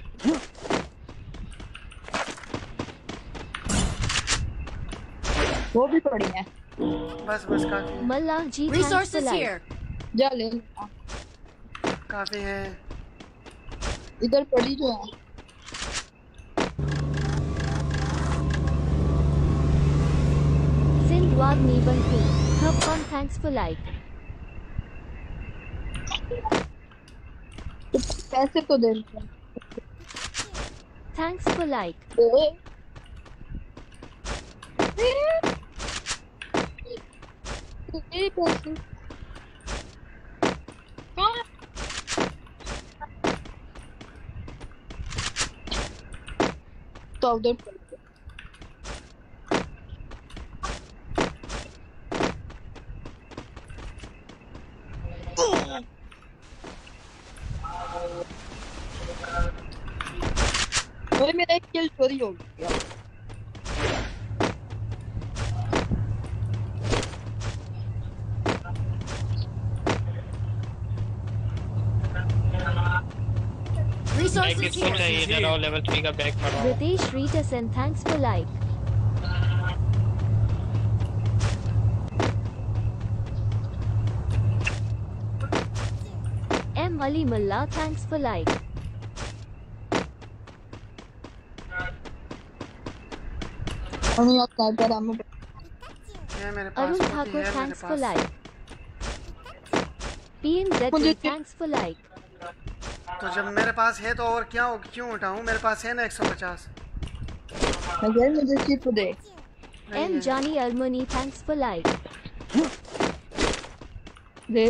वो भी पड़ी है बस बस काफ़ी है for Resources like. here. जा ले काफ़ी है इधर पड़ी जो है Sindwad Niban P. Hubcon, thanks for like. तो पैसे तो दे दे Thanks for like. दे दे पैसे कहाँ? तो उधर बैग किसको. चाहिए इधर आओ लेवल 3 का बैग पड़ा thanks for like. और ये स्नाइपर एमो है मेरे पास Arun होती Thakur, thanks for like. PNZ, मुझे- thanks for like. तो जब मेरे पास है तो और क्या क्यों उठाऊं? मेरे पास है ना 150 अगर मुझे chip they. M Johnny Armoni thanks for like they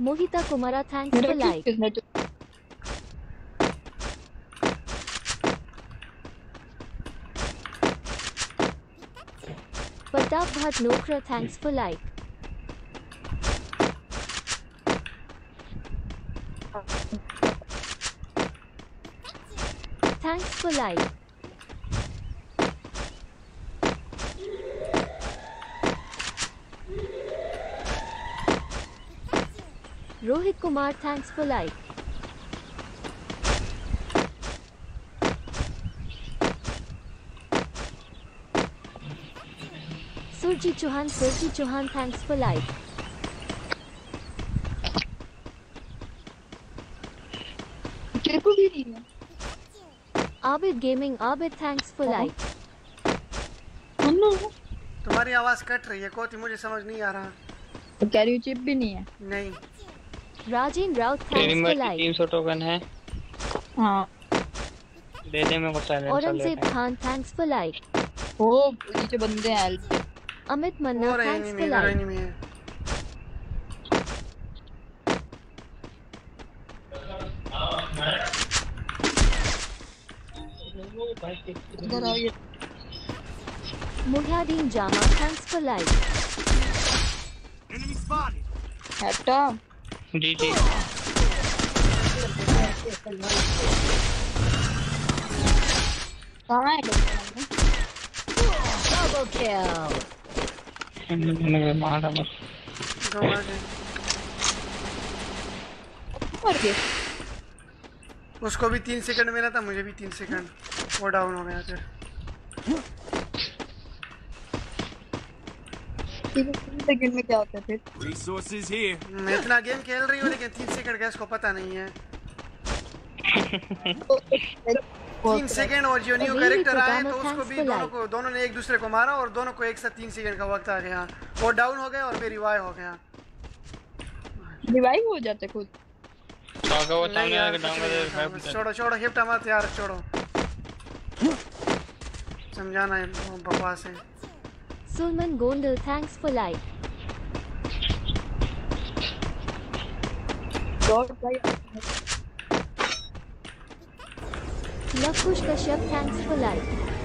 Mohita Kumara thanks for like Pratap Bhat नोकरा thanks for like for like. Rohit Kumar, thanks for like. Surji Chauhan, Surji Chauhan, thanks for like. तेरे को भी नहीं है Abid Gaming, Abid, thanks for like. तुम्हारी आवाज़ cut रही है कोती मुझे समझ नहीं आ रहा तो कैरी चिप भी नहीं है नहीं Rajin Raut, तेरी thanks for में like. तीन सौ टोकन है हाँ दे दे मेरे को साइलेंसर Aurangzeb लेके Khan, thanks for like. वो नीचे बंदे हैं हेल्प Amit वो Manna, रही thanks नहीं for मेरा like. नहीं है इधर आओ ये Muhyadin Jama, thanks for like. Enemy spotted. हटा जी जी कहाँ है? Double kill. मैंने मारा बस उसको भी तीन सेकंड मिला था मुझे भी तीन सेकंड वो डाउन हो गया सेकंड में क्या होता है फिर. मैं इतना गेम खेल रही हूँ लेकिन तीन सेकंड का इसको पता नहीं है। तीन सेकंड और जो न्यू कैरेक्टर आए तो उसको भी दोनों को दोनों ने एक दूसरे को मारा और दोनों को एक साथ तीन सेकंड का वक्त आ गया। वो डाउन हो गया और फिर रिवाइव हो गया। रिवाइव हो जाते खुद। बस छोड़ो छोड़ो हिफ्ट मत यार छोड़ो। समझाना बकवास है Sulman Gondal thanks for like Luvkush Kashyap thanks for like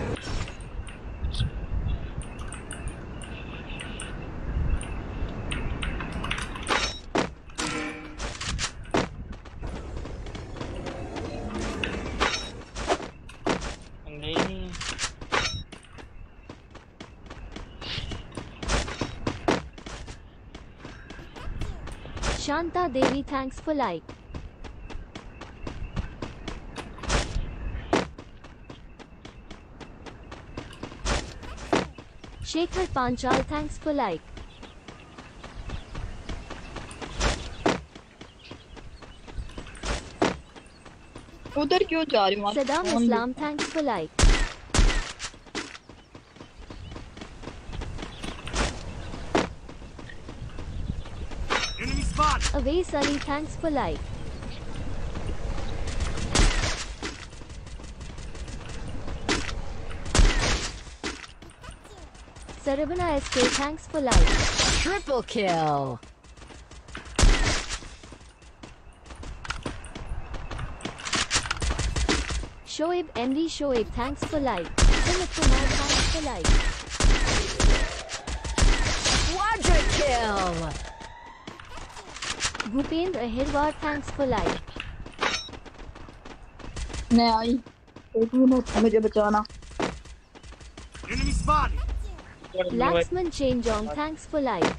Sunita Devi thanks for like Shekhar Panchal thanks for like उधर क्यों जा रही हूँ? Saddam Islam thanks for like. Enemy spotted. Awais Ali, thanks for like. Sarabana SK, thanks for like. Triple kill. Shoaib MD Shoaib, thanks for life. Sumit Kumar, thanks for like. Quadra kill. Bhupendra Ahirwar, thanks for like. मैं आई एक minute मुझे बचाना Enemy spotted. Laxman Chainjong, thanks for like.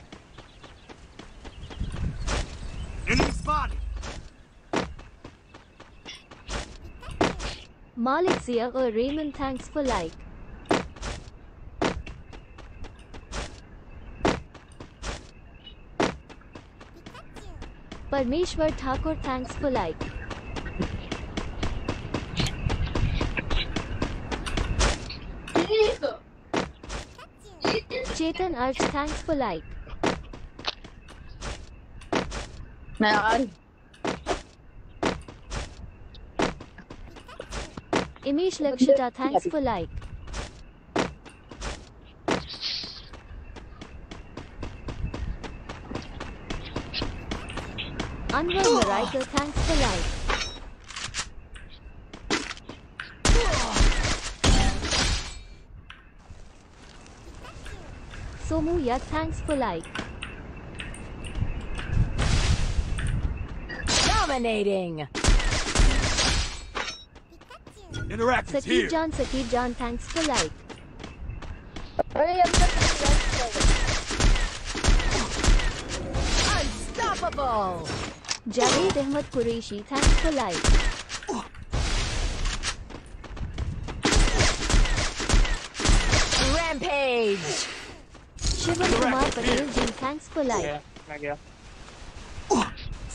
Enemy spotted. Malik Zia or Raymond, thanks for like. Parmeshwar Thakur thanks for like Chetan Arz thanks for like Imesh Lakshita thanks for like Unreal Maraika, thanks for life. Somu Yak, thanks for like. Dominating! Interact Sati John, Sati John, thanks for like. Unstoppable! Javed Ahmed Qureshi, thanks for like. Rampage. Shivam Kumar Patel Ji, thanks for like. गया मैं गया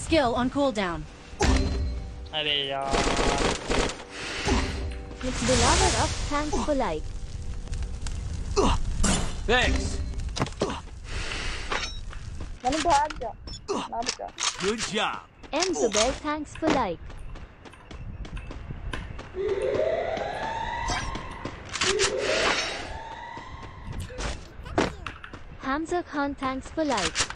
Skill on cooldown. अरे यार It's Dilaver up, thanks for like. Thanks. मैंने भाग जा ना बचा Good job. M Zubair, thanks for like. Hamza Khan, thanks for like.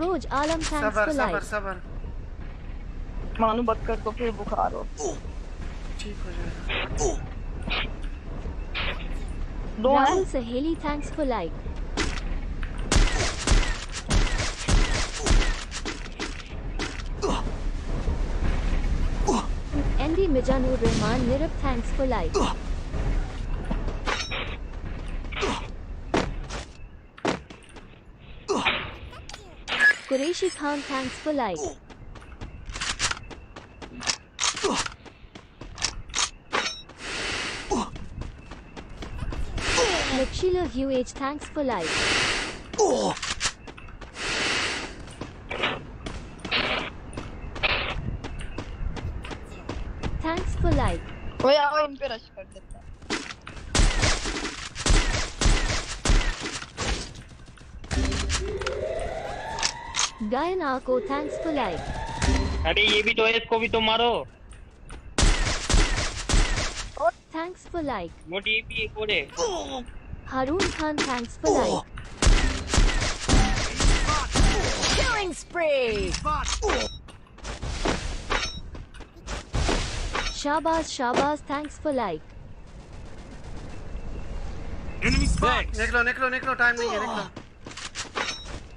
Roz Alam thanks सबर सबर मानू बत कर फिर बुखार हो। ठीक हो जाएगा। Saheli thanks for life Andy Mizanur Rahman Nirab thanks for life Rishi Khan thanks for life. Lakshila UH thanks for life. Thanks for life. Oh yeah, I'm for that. गायन आको थैंक्स फॉर लाइक अरे ये भी तो है इसको भी तो मारो। थैंक्स फॉर लाइक मोटी भी एक और है। Haroon Khan thanks for like killing spree शाबाश शाबाश थैंक्स फॉर लाइक निकलो निकलो निकलो टाइम नहीं है निकलो।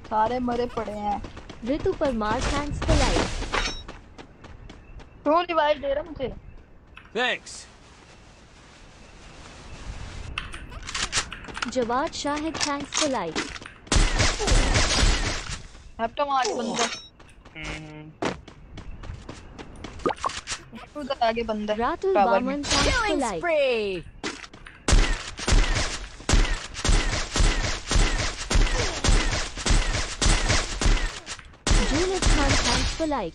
सारे मरे पड़े हैं। रितु पर मार thanks for life pro revive दे रहा मुझे। Thanks Jawad Shahid thanks for life have to मार बंदा हम्म हम्म आगे बंदा Ratul Baman thanks for life a like.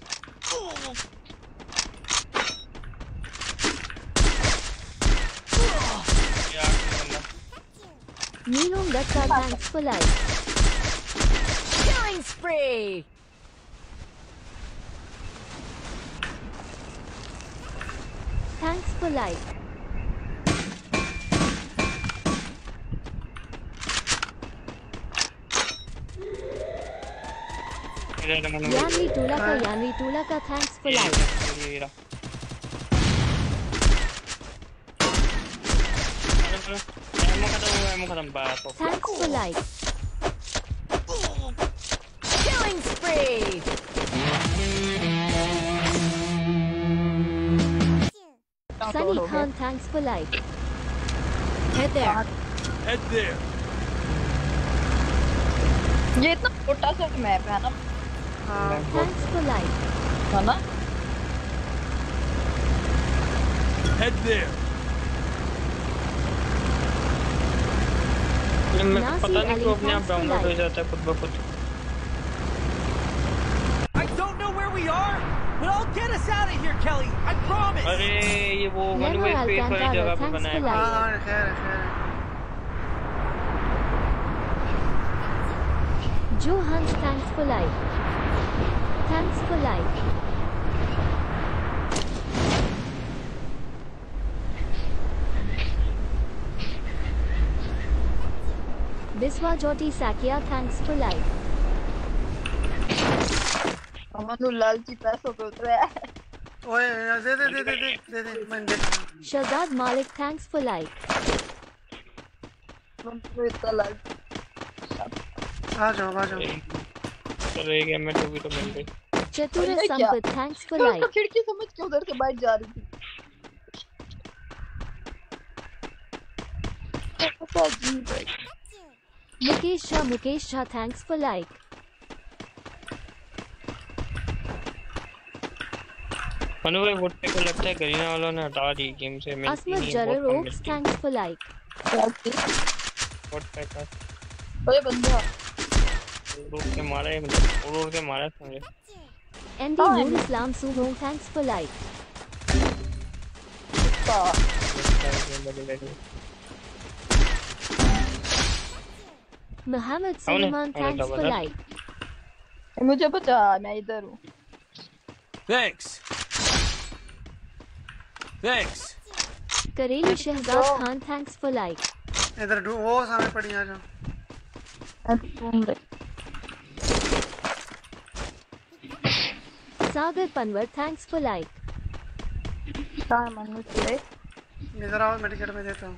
Ninong Gacha, thanks for life. Killing spree! Thanks for like. तो मैंने Yanvi Tula ka Yanvi Tula ka thanks for ये रहा। Ammo खत्म ammo खत्म बस हो। Thanks for like. Killing spree. Sunny Khan, thanks for like. Head there. Head there. ये इतना छोटा सा मैप है ना हाँ Thanks for like. है ना Head there. ये मेरे को Nasi पता नहीं Ali क्यों अपने आप thanks for डाउनलोड हो like. जाता है खुद ब खुद I don't know where we are, but I'll I'll get us out of here, Kelly. I promise. अरे ये वो वन Leno वे स्पेस वाली Alcantara, जगह पे thanks बनाया for है हाँ like. हाँ खैर है खैर है Johan, thanks for like. Thanks for like. Biswa Jyoti Sakya, thanks for like. Manu लालची पैसों पे उतरा है ओए दे दे दे दे दे दे दे मैंने देखा Shazad Malik, thanks for like. Manu इतना लालची आ जाओ आ जाओ चलो एक टू भी तो बन गई। क्या? Sampat, thanks for मैं खिड़की समझ के उधर से बाहर जा रही थी। है Mukesh Shah, Mukesh Shah, thanks for like. Manu भाई वोट को लगता है गरीना वालों ने हटा दी गेम से। मिलती Asmat नहीं है Jarar बहुत कम Oaks, मिलती है। thanks for like. क्या? थी वोट पैक का ओए बंदा। के मारा है मतलब के मारा मुझे Andy Oh, Noor Islam Suhong, thanks for like. कुत्ता Muhammad Aune, Suleiman, thanks for like. मुझे बचा मैं इधर हूँ Thanks. Thanks. Kareli Shehzad Khan, thanks for like. इधर वो सामने पड़ी आ जाओ मैं Sagar Panwar thanks for like sir मन में चले हाँ। इधर आओ मेडिकेट में देता हूँ।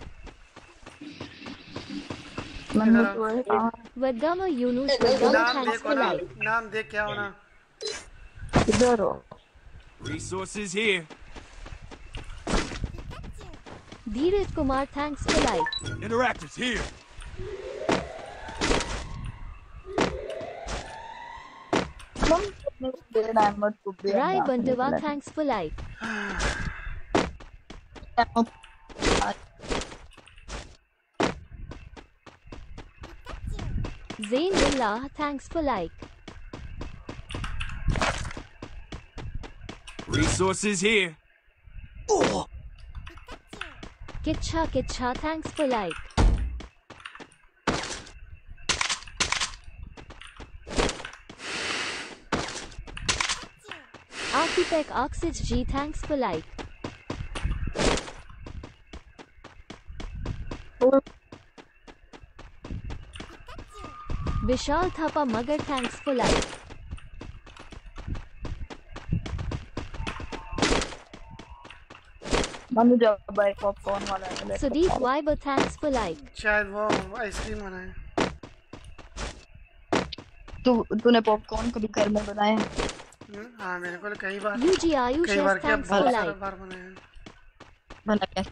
मन में तो है। वद्दा थैंक्स फॉर लाइक नाम देख क्या होना। इधर हो resources here Dheeraj Kumar thanks for like interactives here Rai Bandawa, thanks for life. Zain Billah, thanks for like. Resources here. Oh. Kitcha Kitcha, thanks for like. Archipec Oxys G, thanks for like. Vishal Thapa Magar, thanks for like. Manu जब भाई popcorn वाला है ले Sudeep Weiber, thanks for like. शायद वो ice cream बना है तू तूने पॉपकॉर्न कभी घर में बनाए हैं? हाँ मेरे को कई बार UG Ayush, कई बार क्या बहुत बार हैं।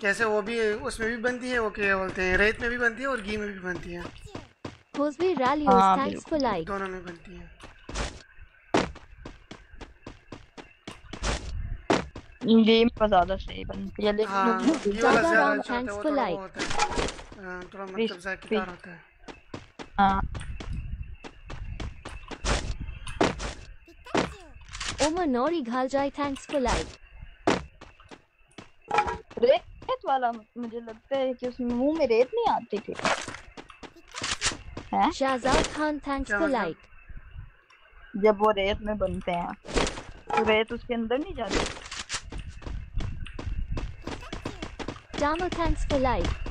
कैसे वो भी उसमें भी बनती है वो क्या बोलते हैं रेत में भी बनती है और घी में भी बनती है। thanks for like. दोनों में बनती है। गेम पर ज़्यादा सही बनती है लेकिन हाँ ये वाला ज़्यादा thanks वो for थोड़ा होता मतलब जायकेदार होता है। हाँ। ओमर नॉरी घाल जाए थैंक्स फॉर लाइक रेत वाला मुझे लगता है कि उस मुँह में रेत नहीं आती थी। Shahzad Khan thanks for like जब वो रेत में बनते हैं तो रेत उसके अंदर नहीं जाती। टामल थैंक्स फॉर लाइक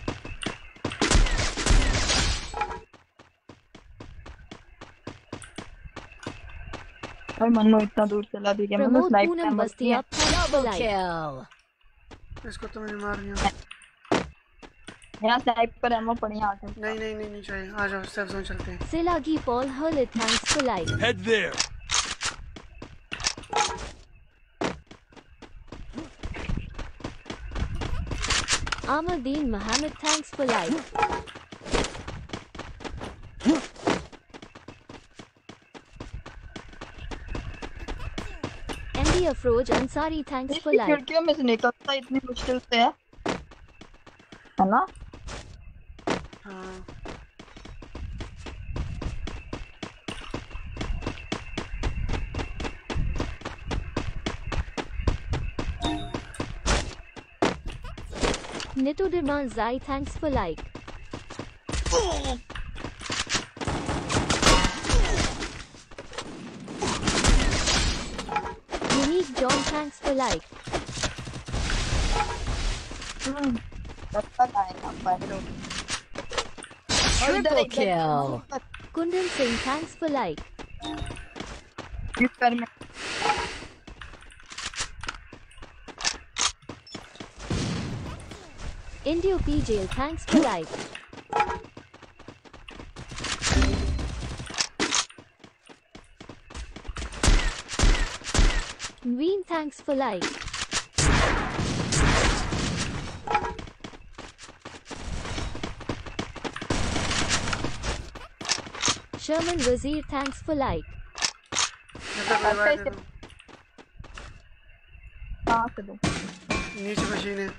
और मनु इतना दूर चला गया Manu snipe thanks for Double like. kill. इसको तो मैंने मार दिया यहाँ स्नाइपर एमो पड़ी आके नहीं नहीं नहीं नहीं चाहिए आ जाओ सेफ़ जोन चलते हैं Silagi Paul Hurlit, thanks for like. Head there. Ahmadeen Mohammed, thanks for like. Afroz Ansari thanks for like खिड़कियों में से निकलता तो इतनी मुश्किल से है। है ना? हाँ। Nitu Diman thanks for like like. Thanks for like. Hmm. Triple kill. Kundan Singh, thanks for like. Indio PJ, thanks for like. Thanks for like. Sherman Wazir, thanks for like. Possible. Niche machine.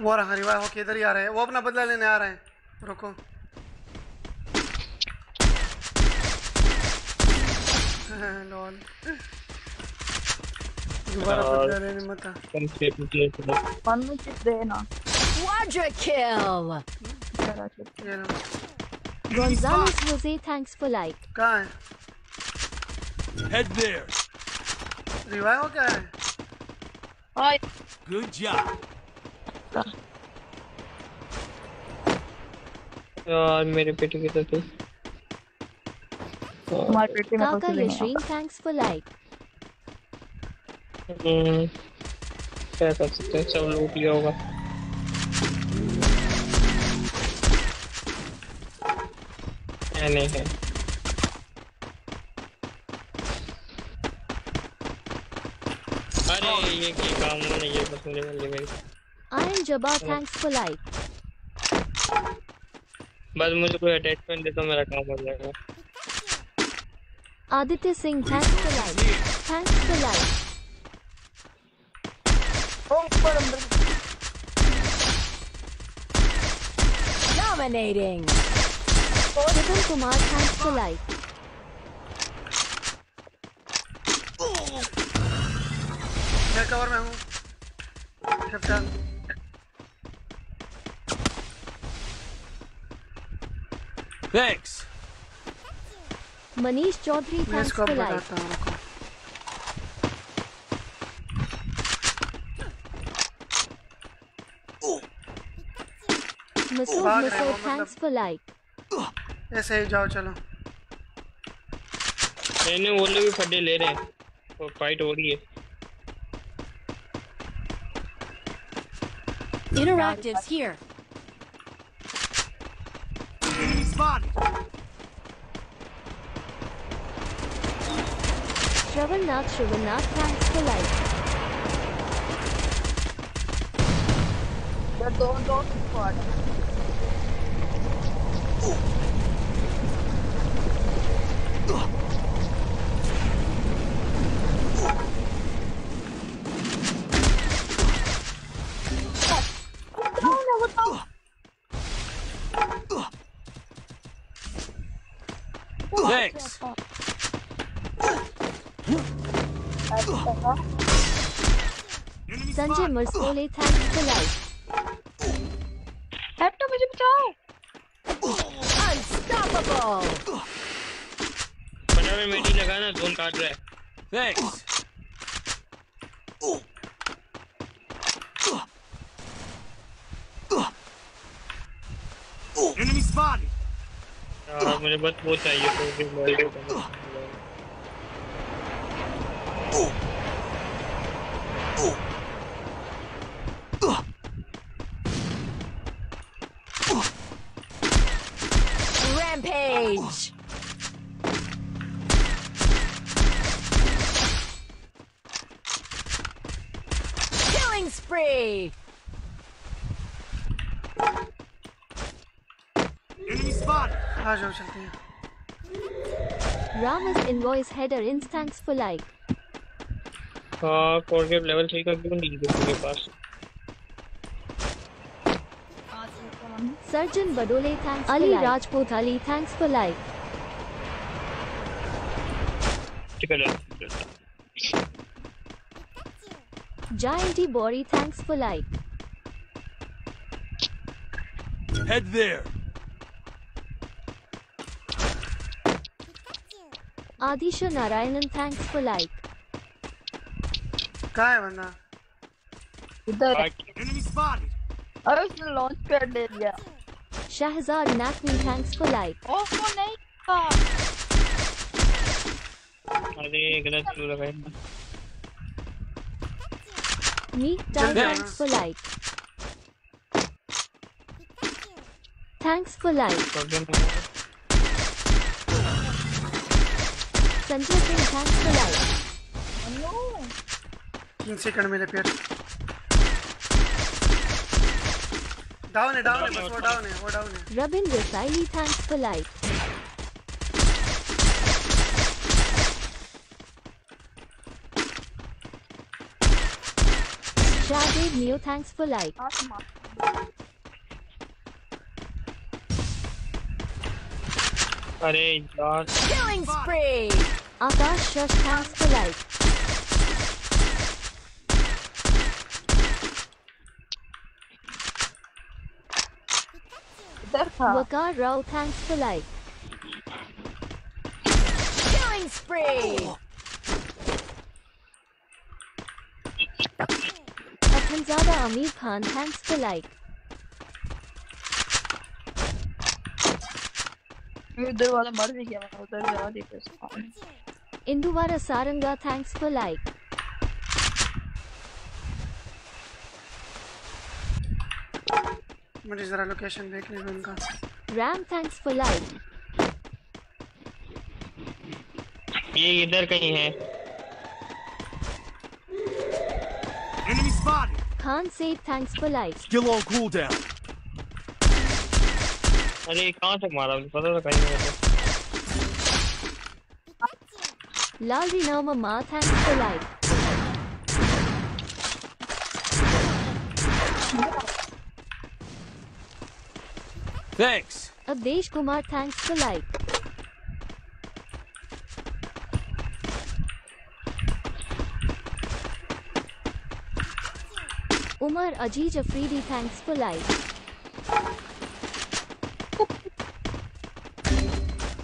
वो रहा revive होके इधर ही आ रहे हैं? वो अपना बदला लेने आ रहे हैं। रुको। लॉल। दोबारा बदला लेने मत आ। कंप्लीट किया मन में चिप देना Quadra kill! जरा चिप ये लो। Gonzalez Jose, thanks for like. कहाँ है? Head there. रिवाइव हो क्या है? हाय Good job. यार मेरे पेटी की तो थी तुम्हारे पेटी में for like. हम्म, क्या कर सकते हैं? सब लूट लिया होगा। नहीं है। अरे ये की काम नहीं ये बस मुझे मिल Iron Jabbar, thanks for like. बस मुझे कोई अटैचमेंट दे तो मेरा काम हो जाएगा for like. Thanks for like. ओ ऊपर अंदर Dominating. Shivam Kumar, thanks for like. मैं कवर में हूँ Thanks. Manish Chaudhary, मैं thanks इसको अब for like. बताता हूँ रुको Masood भाग रहे हो, Masood, thanks for like. ऐसे ही जाओ चलो नहीं नहीं वो लोग भी फड्डे ले रहे हैं वो फाइट हो रही है Interactives here. Shravannath not thanks for life. The door door squad. Ugh. Marsole, thanks for like. हेप्टो मुझे बचाओ Unstoppable. फटाफट मेडी लगाना जोन काट रहा है Thanks. Enemy spotted. मुझे बस वो चाहिए तो फिर मैं Rampage. Killing spree. Enemy spotted. आ जाओ चलते हैं Rama's invoice header ins thanks for like. हाँ कोड गेम लेवल थ्री का क्यों नहीं है मेरे पास Sarjan Badole thanks Ali Rajput Ali thanks for like जायंटी body thanks for like head there Aadish Narayanan thanks for like काय वना इधर अरे उसने लॉन्च कर दिया। Shahzad Nakwi thanks for like. ओह नहीं अरे गलत क्यों लगाया thanks for like. Thanks for like. Problem Sanjay Singh thanks for like. तीन सेकंड मिले फिर डाउन है डाउन है बस वो डाउन है वो डाउन है Rabin Rasaili thanks for like. Shahdev Neo thanks for like. अरे यार Killing spree! Akash Shash thanks for like. Huh. Waka Row, thanks for like. Killing spree! Oh. Akanzada Amir Khan, thanks for like. Induvara Saranga, thanks for like. मुझे जरा location देखने दो उनका Ram thanks for like. ये इधर कहीं है Enemy spotted. Khan Said thanks for like. Skill on cooldown. अरे कहाँ तक मारा मुझे पता था कहीं नहीं था Lalri Nama Ma thanks for like. Thanks. Abdesh Kumar thanks for like. Umar Ajij Afridi thanks for like.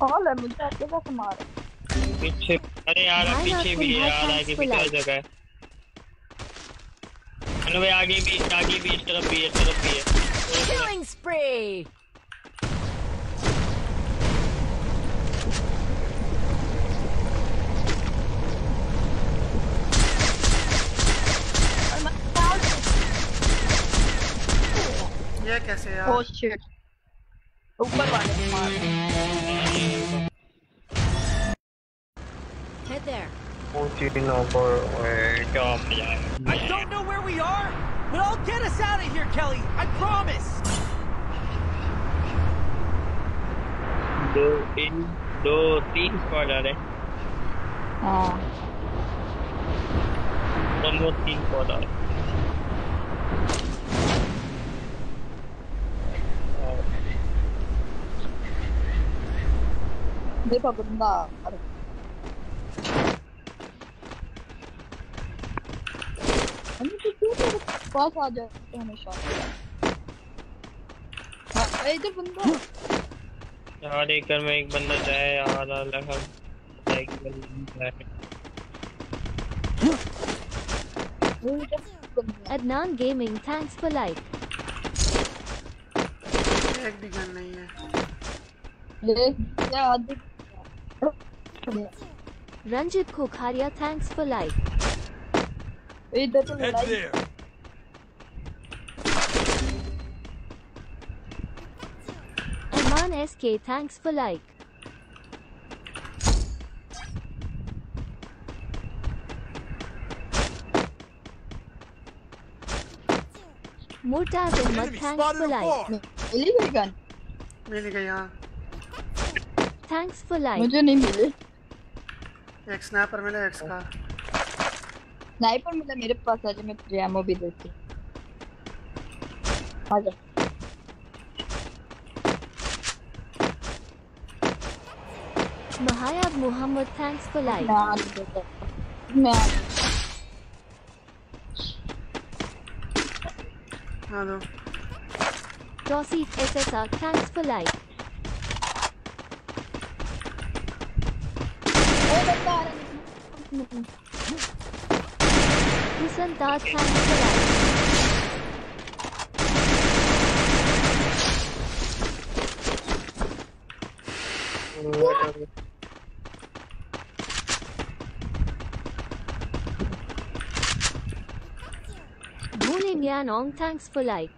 Call है मुझे अकेला से मार पीछे अरे यार पीछे भी है यार आगे भी क्या जगह है अनु भाई आगे भी आगे भी इस तरफ़ भी है इस तरफ़ भी है। Killing spree! ये कैसे यार ओह शिट ऊपर वाले ने मार Head there. तीनों पर ओए, क्या मजा आया I don't know where we are, but I'll get us out of here, Kelly. I promise. दो तीन दो तीन स्क्वाड आ रहे हैं हाँ ऑलमोस्ट तीन स्क्वाड आ रहे हैं देखो बंदा अरे हम तो क्यों तेरे पास आ जाते हमेशा हाँ, ए, इधर बंदा यार एक घर में एक बंदा जाए यार अलग हम साइकिल जाए ए, इधर बंदा Adnan Gaming thanks for like. एक भी गन नहीं है। ले क्या आदि। Ranjit Kokharia thanks for like. ए, इधर तो Head लड़ाई there. Arman SK thanks for like. Murtaz Ahmad thanks for like. मिली कोई गन मिल गई हाँ Thanks for like. मुझे नहीं मिली एक स्नैपर मिला एक का स्नाइपर मिला मेरे पास आज मैं तुझे एमओ भी देती। आजा Mahayab Muhammad, thanks for like. मैं आ मैं आ नहीं हाँ दो Tossif SSR, Listen, Dodge can collect. What? Booning Yanong, thanks for like.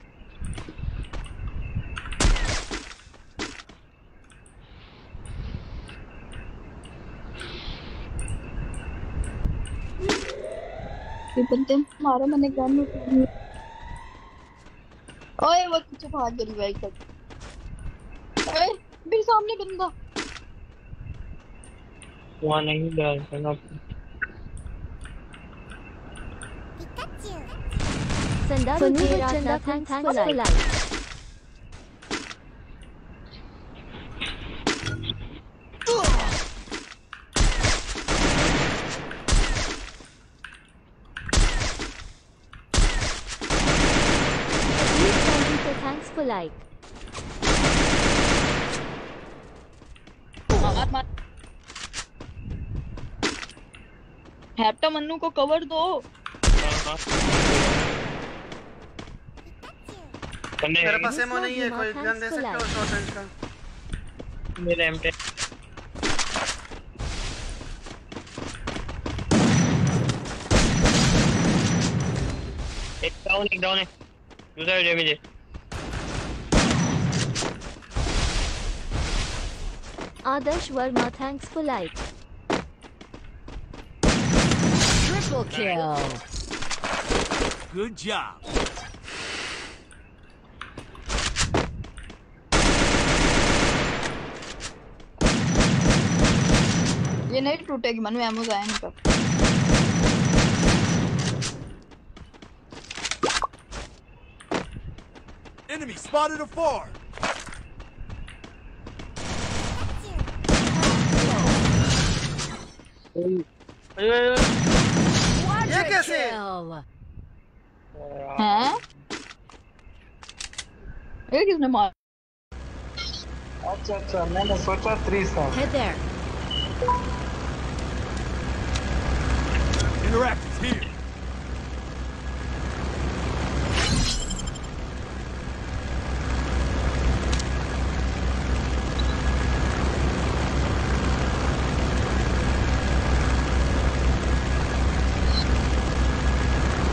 बंदे मारो मैंने गन। ओए वो कुछ भाग गई भाई तक ओए मेरे सामने बंदा। वहाँ नहीं डालता ना संदा संदा थैंक्स फॉर for मार हैप्टा मन्नू को कवर दो। मेरे पास एमो नहीं है कोई गन दे सकते हो. शॉर्ट रेंज का? मेरे एम एक डाउन एक डाउन है। दूसरा डैमेज है Adarsh Verma, thanks for like. Triple kill. Good job. ये नहीं टूटेगी मनु एमो जाए इनका Enemy spotted afar. ये कैसे Kill. हैं ये किसने मार अच्छा अच्छा मैंने सोचा त्रीस था Head there. Interactive here.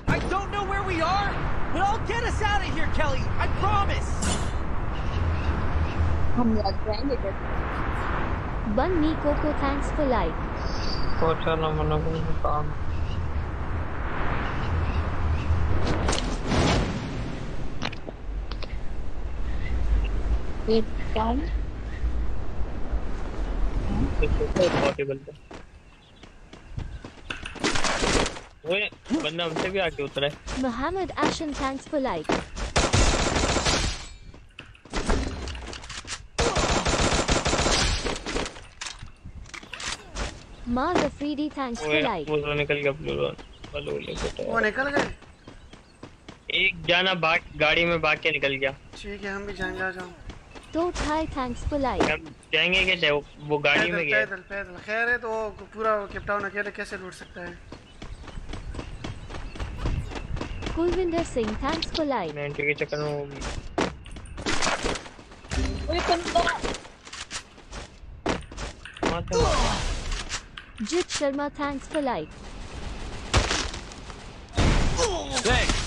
I don't know where we are, but I'll get us out of here, Kelly. I promise. हम लग जाएँगे कैसे Bun Me Coco, thanks for like. सोचा ना मना कोई काम ये डाउन पॉसिबल था ओए बंदा हमसे भी आके उतरा है Muhammad Ashan, thanks for like. The Freedy, thanks for ओए like. वो तो निकल गया ब्लू रोन ब्लू ले वो निकल गए एक जाना भाग गाड़ी में भाग के निकल गया ठीक है हम भी जाएँगे आ जाओ To Thai, thanks for like. हम जाएँगे कैसे वो, वो गाड़ी में गया पैदल पैदल खैर है तो पूरा केपटाउन अकेले कैसे लूट सकता है Kulvinder Singh, thanks for like. Ninety के चक्कर में वो ओए बंदा मारा। Jit Sharma, thanks for like. Thanks.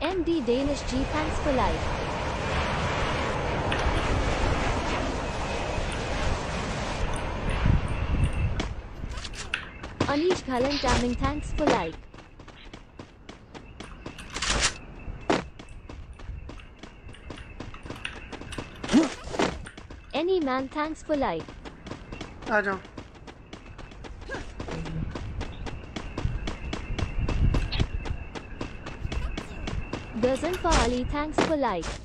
MD Danish G, thanks for like. Anish Ghalan Tamming, thanks for like. Any man thanks for life. Ajam. जाओ for Ali thanks for life.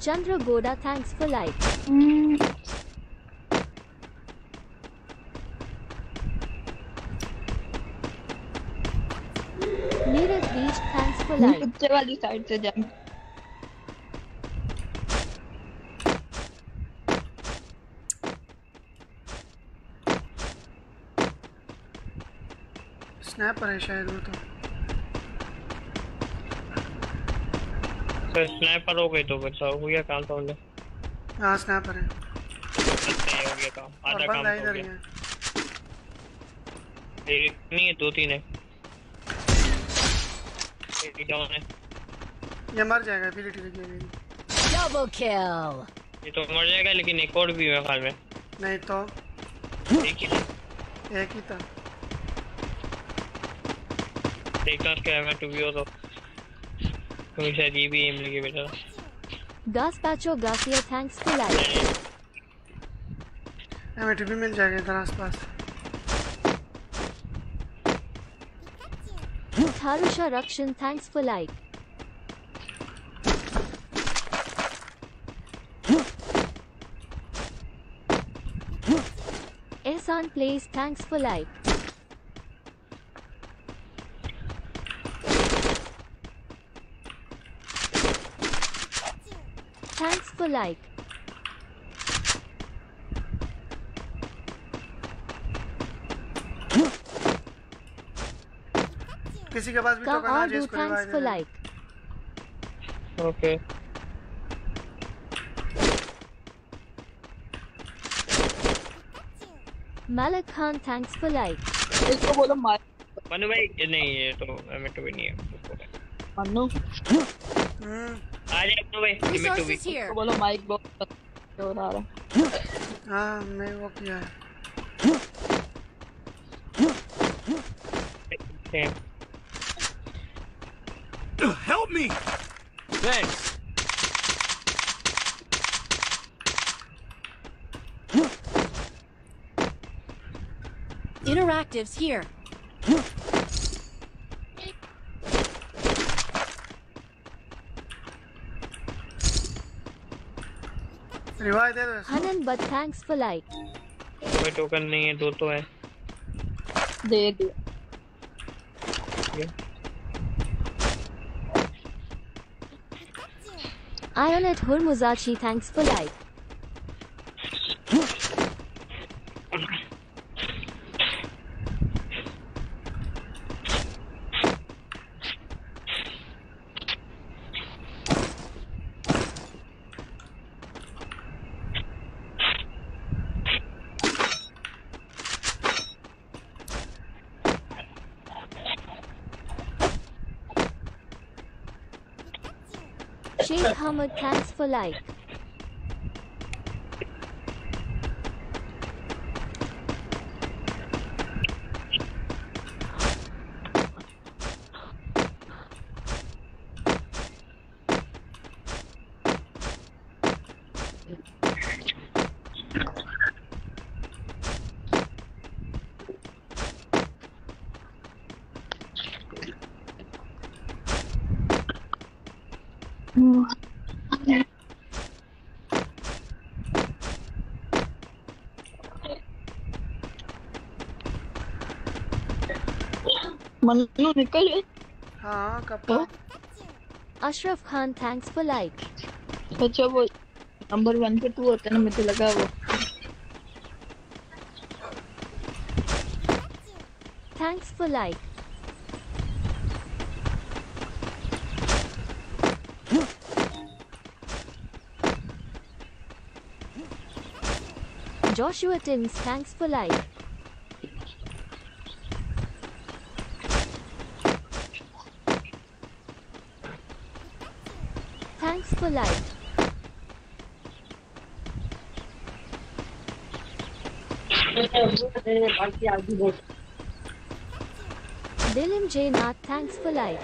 Chandra Goda thanks for life. Mm. ऊँचे वाली side से jump snapper है शायद वो तो। तो sniper हो गई तो बच्चा हो गया काम तो हमने। हाँ स्नैपर है। अच्छा हो गया काम। आधा काम तो हो गया। है एक नहीं है दो तीन है। डाउन है ये मर जाएगा एबिलिटी लगी है Double kill. ये तो मर जाएगा लेकिन एक और भी है ख्याल में। नहीं तो। एक ही एक ही था। देखता हूँ क्या मैं टू भी हो तो। क्योंकि शायद ये भी एम लगे बेटा Gaspacho Garcia, thanks for like. एमिटी भी मिल जाएगा इधर आसपास। Tharusha Rakshan, thanks for like. Ehsan plays, thanks for like. Thanks for like. किसी के पास भी टोकन आ for दे दे। like. Okay Malak Khan, thanks for like. इसको बोलो मार मनु भाई नहीं ये तो एम टू भी नहीं है मन्नू हम्म। आ जाए मनु भाई एम टू भी इसको बोलो माइक बहुत ज़ोर आ रहा है। हाँ मैं वो किया है। Help me! Thanks. Interactives here. Revive दे दो इसको। Hanan, but thanks for like. कोई टोकन नहीं है दो तो है दे दे Ionet Hurmuzachi, thanks for like. Thanks for like. हाँ, तो? Ashraf Khan thanks for like अच्छा वो नंबर वन पे टू होता है ना मुझे लगा वो। Thanks for like Joshua Tim's thanks for life Thanks for life. Dylan J. Nath, thanks for life.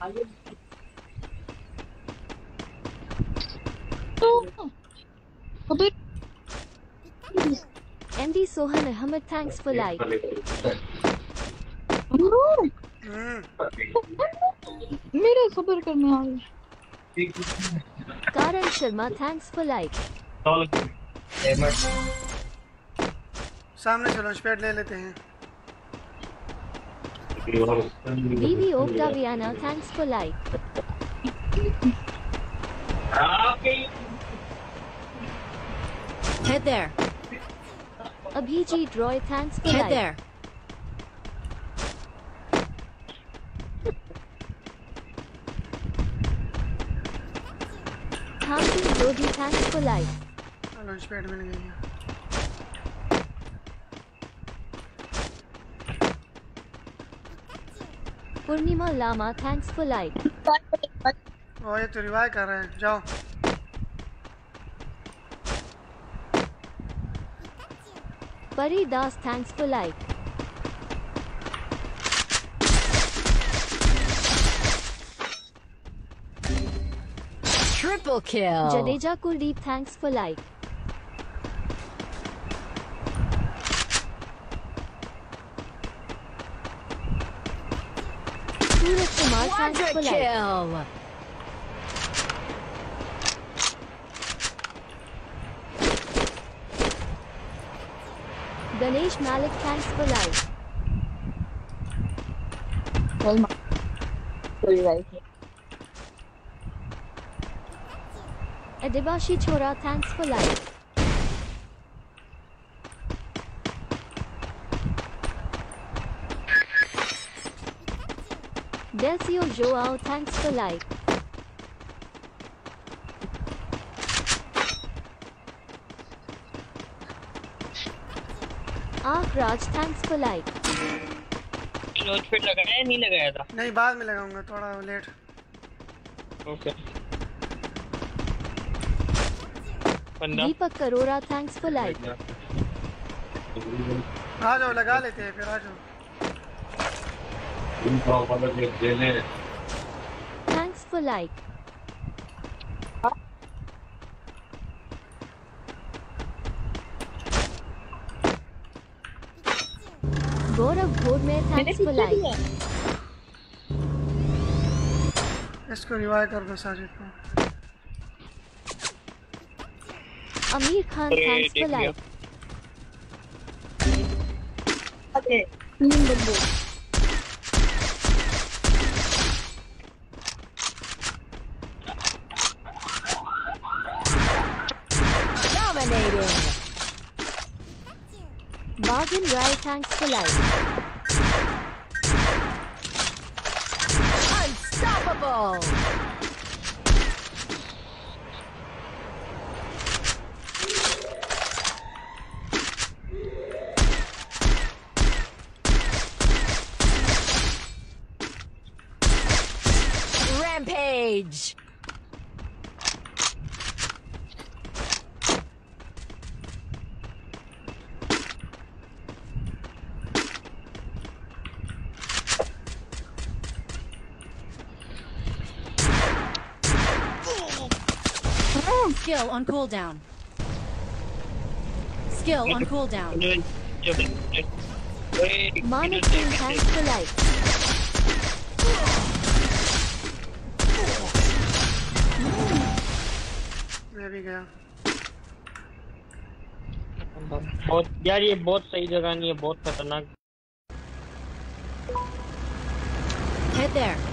Thank you. Sohan Ahmed thanks for like मेरे सबर करने आ कारण शर्मा थैंक्स फॉर लाइक सामने चलो स्पेड ले लेते हैं। बीवी ओक्टा Vienna thanks for like head there Abhijit Roy, thanks for Head like. there. Thampi Jodi, thanks for like. चलो स्पेड मिल गई है Purnima Lama, thanks for like. ओ ये तो रिवाइव कर रहे हैं जाओ Pari Das, thanks for like. Triple kill. Jadeja Kuldeep, thanks for like. Suraj Kumar, thanks for like. kill. Malik, thanks for life. Well, you right life. Adibashi Chora, thanks for life. Delcio Joao, thanks for life. आप Raj thanks for like close fit लगाया नहीं लगाया था? नहीं बाद में लगाऊँगा थोड़ा लेट ओके बंदा। Deepak Karora thanks for like आ जाओ लगा लेते हैं फिर आ जाओ. इन पावर पर देख लेने थैंक्स फॉर लाइक में थैंक्स फॉर लाइक इसको रिवाइव कर दो साजिद को अमीर खान अरे, थैंक्स देख फॉर लिया। लाइक तीन बंदे Dominating. Bargain Rai thanks for like Skill on cooldown. Skill on cooldown. जो जब ओए Manav Singh thanks for like मैं भी गया बहुत यार ये बहुत सही जगह नहीं है बहुत खतरनाक Head there.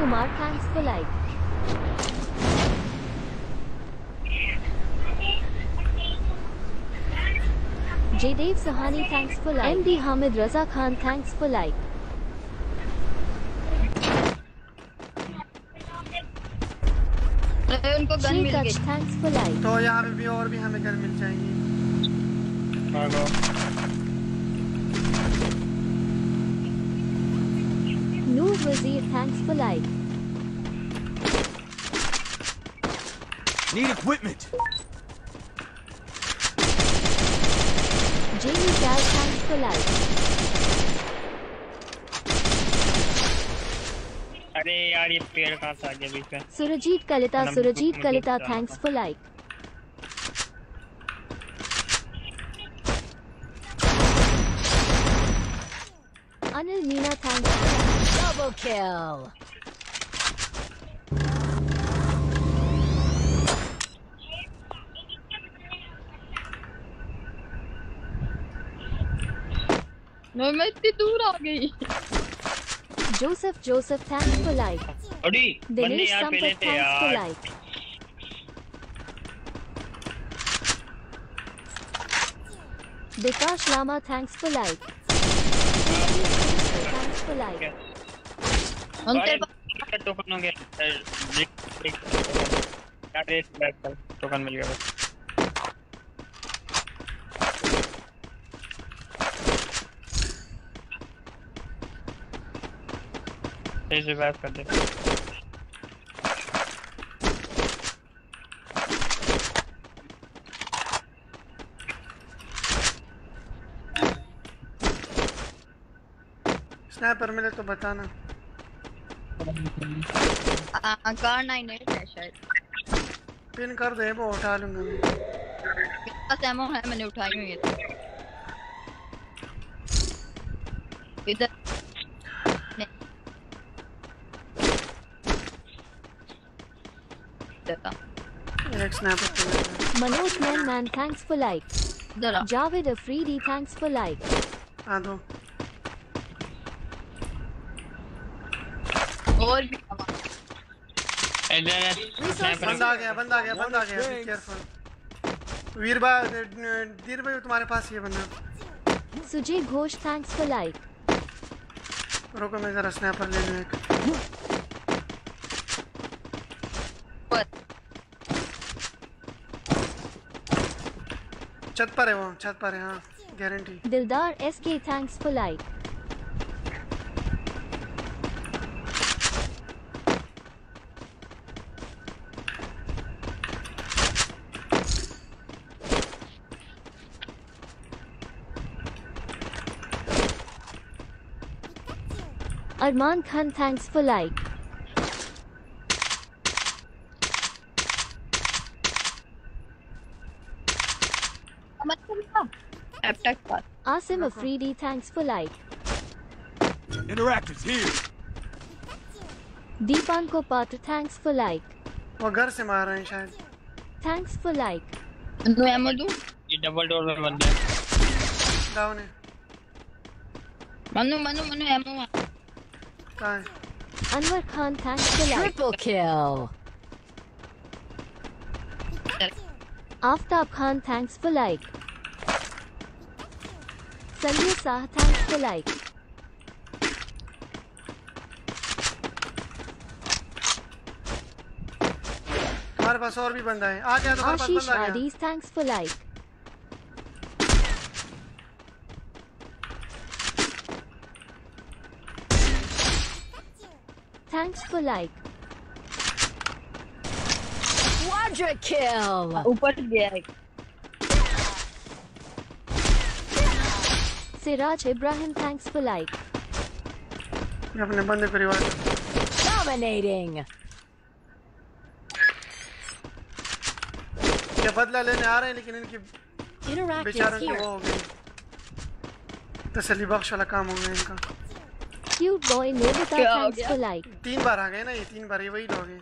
Kumar thanks for like Jaidev Sahani thanks for like M D Hamid Raza Khan thanks for like उनको गन मिल गई। थैंक्स फॉर लाइक तो यहाँ पे भी और भी हमें गन मिल जाएँगी। Noor Wazir thanks for like Need equipment. Jamie Cal, thanks for like. अरे यार ये पेड़ कहाँ से आ गया बीच में Surajit Kalita, Nam- Surajit Nam- Kalita, Nam- thanks for like. Anil Meena, thanks for like. Kill. No मैं इतनी दूर आ गई Joseph, Joseph, thanks for like. अड़ी बंदे Dinesh यार पहले Sampat, थे thanks for यार like. Vikash Lama, thanks तेरे पास टोकन हो गया? क्या रेट बैक कर टोकन मिल गया बस। ऐसे बैक कर दे। स्नैपर मिले तो बताना। कार है शायद पिन कर दे वो उठा लूँगा मैं मेरे पास एमो है मैंने उठाई हुई है इधर स्नैपर तो मिल गया। Manoj Man Man, thanks for like. इधर आ दो और भी बंदा आ गया बंदा आ गया बंदा आ गया बी केयरफुल वीर भाई धीर भाई तुम्हारे पास ये बंदा। Sujay Ghosh, thanks for like. रुको मैं जरा स्नैपर ले लूँ एक। छत पर है वो छत पर है हाँ guarantee Dildar SK, thanks for like. Arman Khan, thanks for like. मतलब Asim Afridi, thanks for like. Interactives here. Deepan Kopatra, thanks for like. वो घर से मार रहे हैं शायद Thanks for like. No ammo दूँ ये डबल डोर में बंदे हैं। डाउन है मनु मनु मनु एमो आ कहाँ है Anwar Khan, thanks for like. Triple kill. Aftab Khan, thanks for like. Sanjay Sah, thanks for like. हमारे पास और भी बंदा है आ गया तुम्हारे पास Ashish बंदा आ गया for like. Thanks for like. Quadra kill. ऊपर गया है Siraj Ibrahim, thanks for like. मैं अपने बंदे को रिवाइव Dominating. ये बदला लेने आ रहे हैं लेकिन इनकी Interactive बेचारों की वो here. हो गई तसली बख्श वाला काम हो गया इनका Cute boy Novita, क्या हो thanks गया? for तीन बार आ गए ना ये तीन बार ये वही लोग हैं।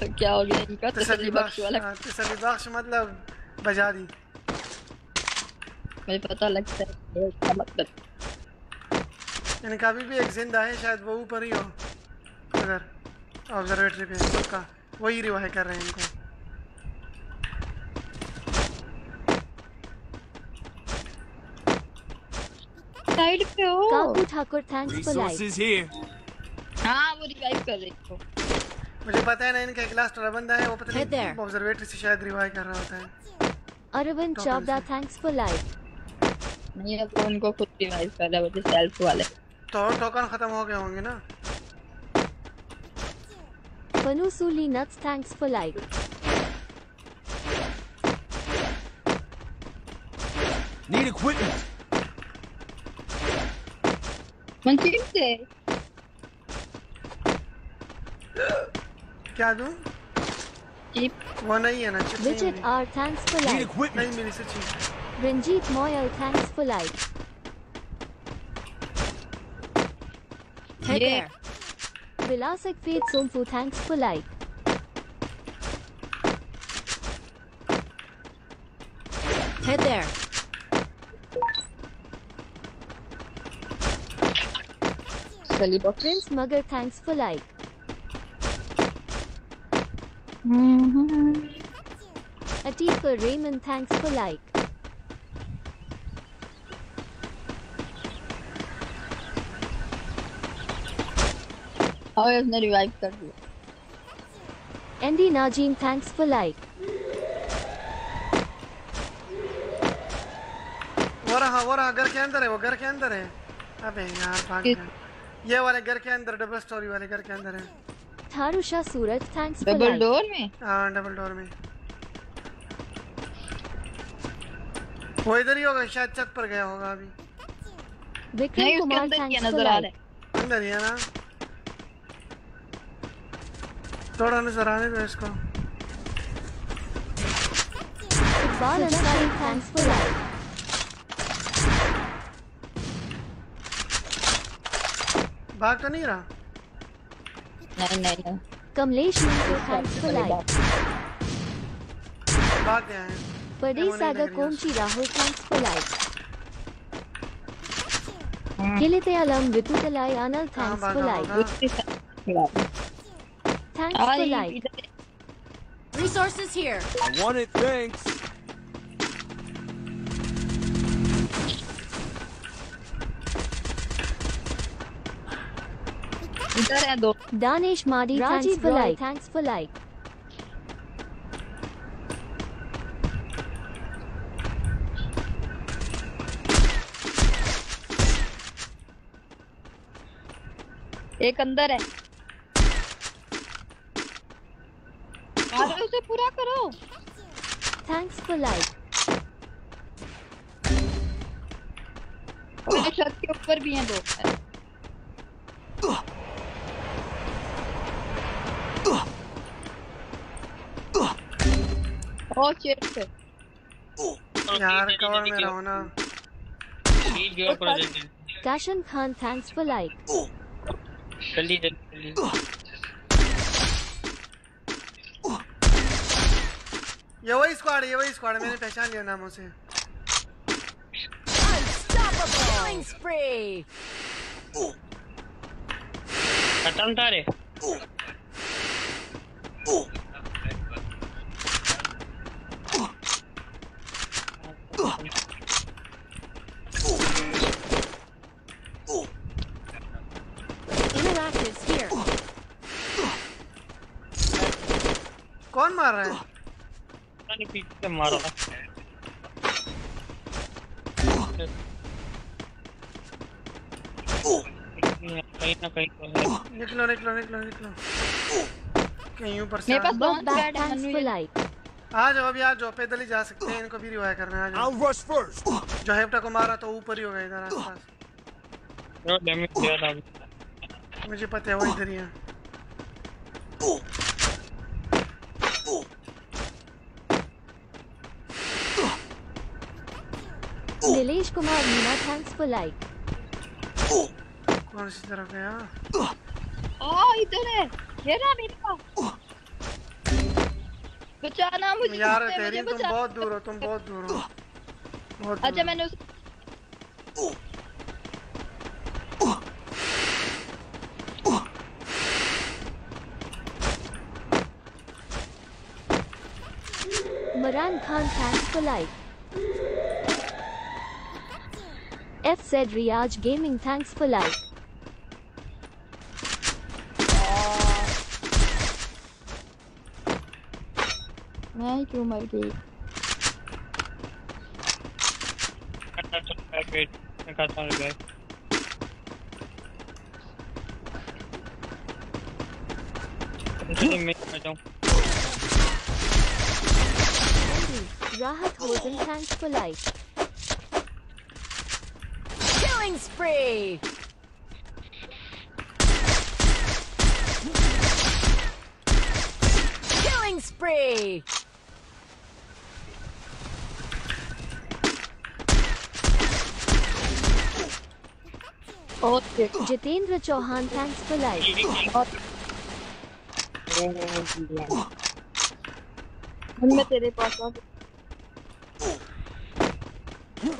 तो क्या हो गया इनका? तसल्ली बख्श बख्श वाला हाँ, तसली बख्श मतलब बजा दी। मुझे पता लगता है इसका मतलब इनका अभी भी एक ज़िंदा है शायद वो ऊपर ही हो। उधर ऑब्जर्वेटरी पे पक्का। वही रिवाइव कर रहे हैं इनको। साइड पे हो। Kaku Thakur thanks for like this is here हाँ वो रिवाइव कर रही हूँ मुझे पता है ना इनका एक लास्ट अरविंद है वो पता नहीं ऑब्जर्वेटर से शायद रिवाइव कर रहा होता है। Arvind Chaubda thanks for like मैं अब उनको खुद रिवाइव कर रहा वो तो सेल्फ वाले। तो टोकन खत्म हो गए होंगे ना? पनुसुली nuts thanks for like need equipment मंचीन से क्या दूं चिप वो नहीं है ना चिप नहीं Widget milli R thanks for Need like. equipment. नहीं मिली सच्ची Ranjit Moyal thanks for like. Head Yeah. there. Vilasak Faith Somfu thanks for like. Head there. चली box Prince Mugger thanks for like. Atifa Raymond thanks for like. और उसने revive कर दिया Andy Najim thanks for like. वो रहा वो रहा घर के अंदर है वो घर के अंदर है अबे यार भाग गया ये वाले घर के अंदर डबल स्टोरी वाले घर के अंदर है। Suraj thanks for double door में? हाँ डबल डोर में। वो इधर ही होगा शायद छत पर गया होगा अभी। thanks क्या for नज़र आ रहा है। अंदर ही है ना? थोड़ा नज़र आने दो इसको। Iqbal Ansari thanks for like. भाग तो नहीं रहा। नहीं नहीं कमलेश ने तो हैंड्स को भाग गया है। परदेश सागर कोमची राहुल हैंड्स को लाइक किले ते अलम वितु तलाई अनल थैंक्स को लाइक थैंक्स को like resources here i want Danish Modi thanks for thanks for एक अंदर है। उसे पूरा करो। थैंक्स फॉर लाइक के ऊपर भी हैं दो। ओ चिप यार कवर में रहो ना. जल्दी जल्दी ये वही स्क्वाड है ये वही स्क्वाड है मैंने पहचान लिया नामों से Unstoppable. Killing spree. खत्म था रे Interactives here. कौन मार रहा है। पता नहीं पीछे से मारा कहीं ना कहीं तो है। निकलो निकलो निकलो निकलो। कहीं ऊपर से मेरे पास back पैड है। ये- like. आ जाओ अभी आ जाओ। पैदल ही जा सकते हैं इनको भी रिवाइव करना है आ I'll जाओ rush first. जो हेप्टा को मारा तो ऊपर ही होगा इधर आसपास। जो डैमेज दिया था मुझे पता है वो इधर ही है। Nilesh Kumar Meena thanks for like. कौन सी तरफ़ गया ओ इधर है ये रहा मेरे पास बचाना मुझे यार तेरी तुम बहुत दूर हो तुम बहुत दूर हो बहुत दूर अच्छा मैंने उस Maran Khan thanks for like. FZ Riyaj Gaming thanks for like. मैं क्यों मर गई वेट मैं करता हूँ guys. Killing spree. Killing spree. Okay Jitendra Chauhan, thanks for like. मैं तेरे पास आ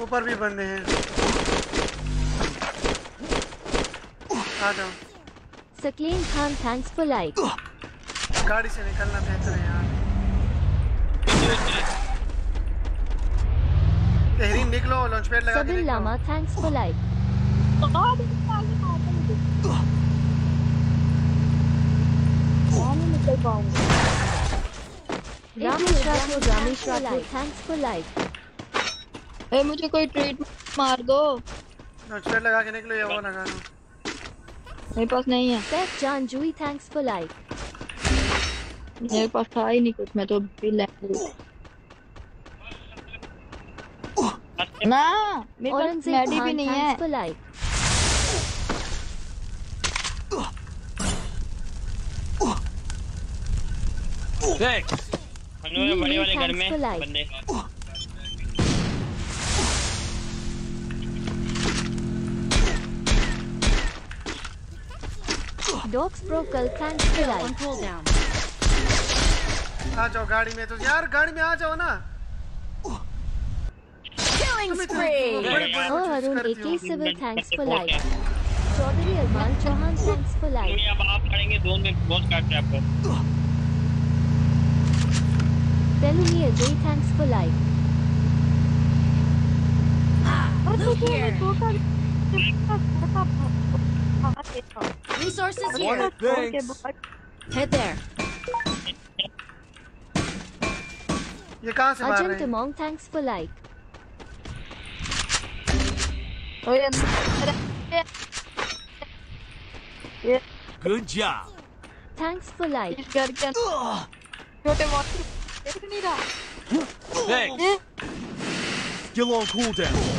ऊपर भी बंदे हैं आ जाओ Sakleen Khan, thanks for like. गाड़ी से निकलना बेहतर है यार तहरीन निकलो लॉन्च पैड लगा के for like. निकल पाऊँगा Ramesh Rathod, Ramesh Rathod, thanks for like. ए मुझे कोई ट्रीट मार दो लॉन्च पैड लगा के निकलो या वो लगा लो मेरे पास नहीं है Seth Jan Jui, thanks for like. मेरे पास था ही नहीं कुछ मैं तो भी ले ना मेरे पास मैडी भी नहीं है. हम लोग बड़े वाले घर में. बंदे Kal, thanks for On like. cooldown. आ जाओ गाड़ी में तो यार गाड़ी में आ जाओ ना Oh, हो AK Civil, thanks for बहुत like. है। Chaudhary Arman Chauhan, thanks for like. क्योंकि अब आप पढ़ेंगे दोनों में बहुत काट रहे हैं आपको Pelumi Ajay, thanks for like. Look here. छोटा छोटा Resources One here. of thanks. Head there. ये कहाँ से मार Ajahn रहे हैं Tamong, thanks for like. ओए अंदर ये Good job. Thanks for like. इस घर के अंदर छोटे वॉटर देख नहीं रहा Thanks. Still on cooldown.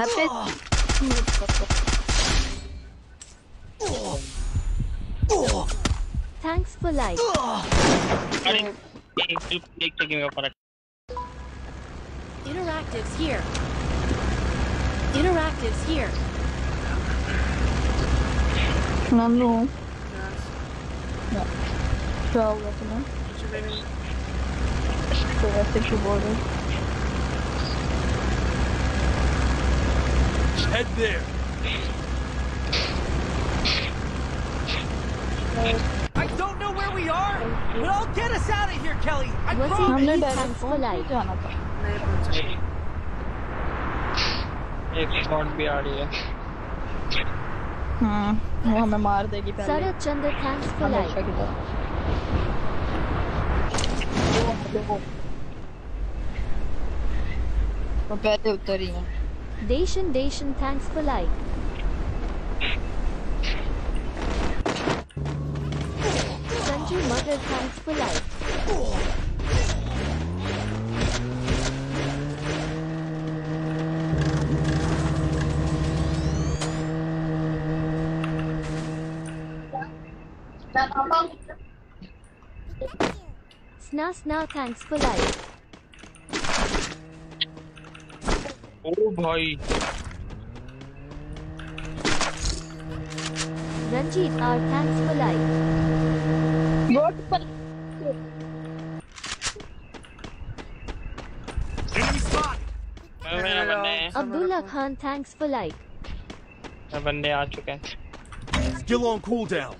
puppet? Thanks for life. Interactives here. Interactives here. None no. No. Twelve, that's enough. What's your name? So that's the border. Head there. I don't know where we are, but I'll get us out of here, Kelly. I What's promise. हमने Thanks direct for like. जाना था नहीं पहुंचा एक shot भी आ रही है हाँ वो हमें मार देगी पहले Sarat Chandra, thanks for हमेशा like. की तरह वो पहले उतर ही Deshan Deshan, thanks for like. Sanju Mother, thanks for like. Sna Sna, thanks for like. ओ भाई Ranjit R, thanks for like. Road पर Enemy spotted. मेरा बंदे हैं Abdullah Khan, thanks for like. मेरे बंदे आ चुके हैं Still on cooldown.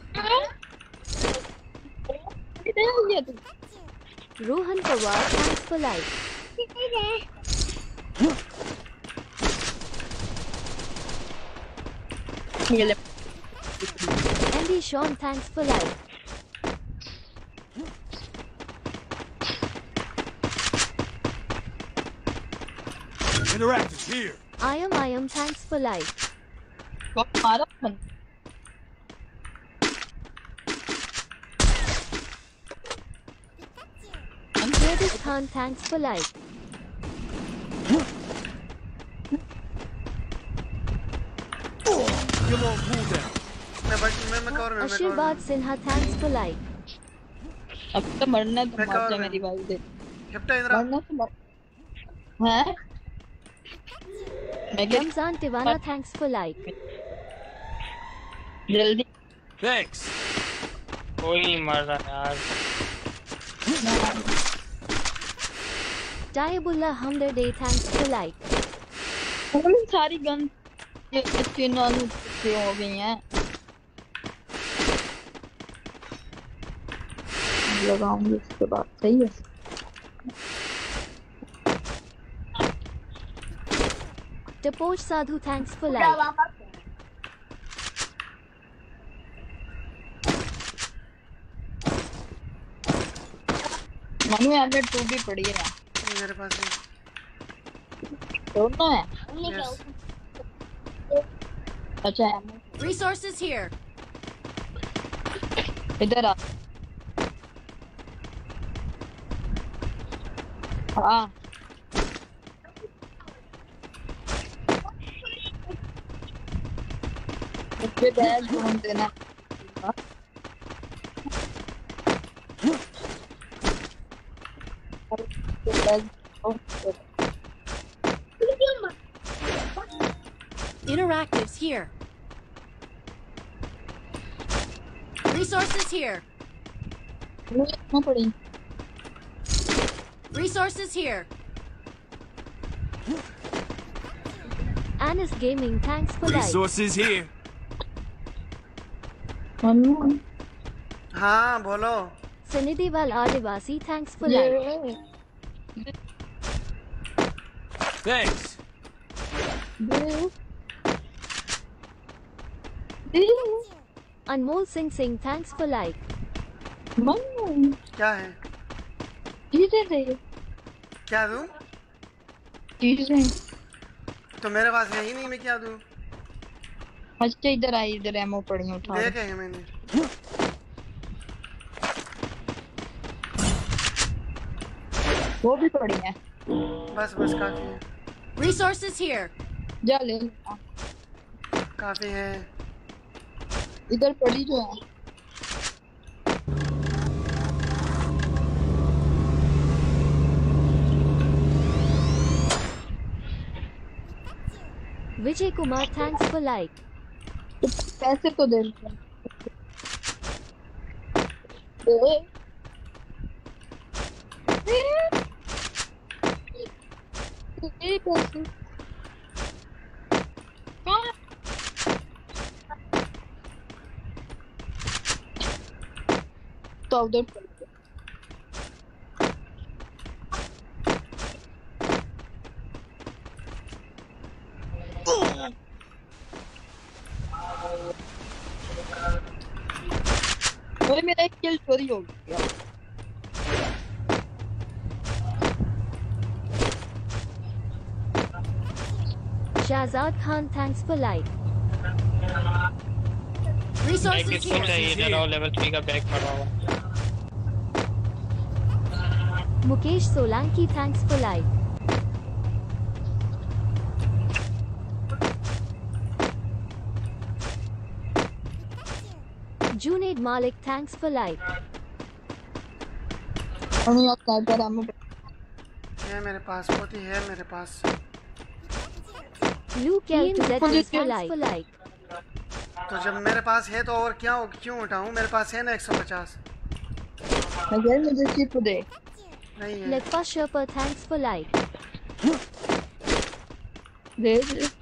क्या हो गया तू Rohan Pawar, thanks for like. me a Andy Sean, thanks for life. Interact is here. I am, I am, thanks for life. I'm here, this Khan, thanks for life. Ashirvad Sinha, thanks for like. अब तो मरना तो मर जा। मेरी बात दे मरना तो मर हैं मैं क्या Ramzan Tivana, thanks for like. जल्दी Thanks. कोई नहीं मर रहा यार Hamder Day, thanks for like. पूरी सारी गन ये अच्छी नानू से हो गई हैं। लगाऊँगी इसके बाद सही है? Taposh Sadhu, thanks for like. Manu hundred two भी पड़ी है मेरे पास है दोनों है? It. Resources here. Pick that up. Ah. Uh -uh. Good. Good. Oh. Interactives here. Resources here. मुझे कहाँ पड़ी Resources here. Anis Gaming, thanks for like. Resources here. Manu हाँ बोलो Sanidival Adivasi, thanks for like. ये Thanks. Singh thanks for like. Manu क्या है क्या दूँ तो मेरे पास है ही नहीं मैं क्या दूँ अच्छा इधर आई इधर एमो पड़ी उठा देखे हैं मैंने वो भी पड़ी है बस बस काफ़ी है Resources here. जा ले काफ़ी है इधर पड़ी जो है। Vijay Kumar thanks for like पैसे तो दे पैसे। तो उधर पड़ गया। अरे मेरा एक किल चोरी हो गया Shahzad Khan, thanks for like. Resources here. चाहिए लेवल थ्री का बैग पड़ा हुआ Mukesh Solanki thanks for like Junaid Malik thanks for like अनु आप कहाँ पर हैं मुझे ये मेरे पासपोर्ट ही है मेरे पास। लू कैन जेट थैंक्स फॉर लाइक तो जब मेरे पास है तो और क्या क्यों उठाऊं? मेरे पास है ना 150 मैं गेम में जस्ट चिप दे। Lepa Sherpa, thanks for like. There's it.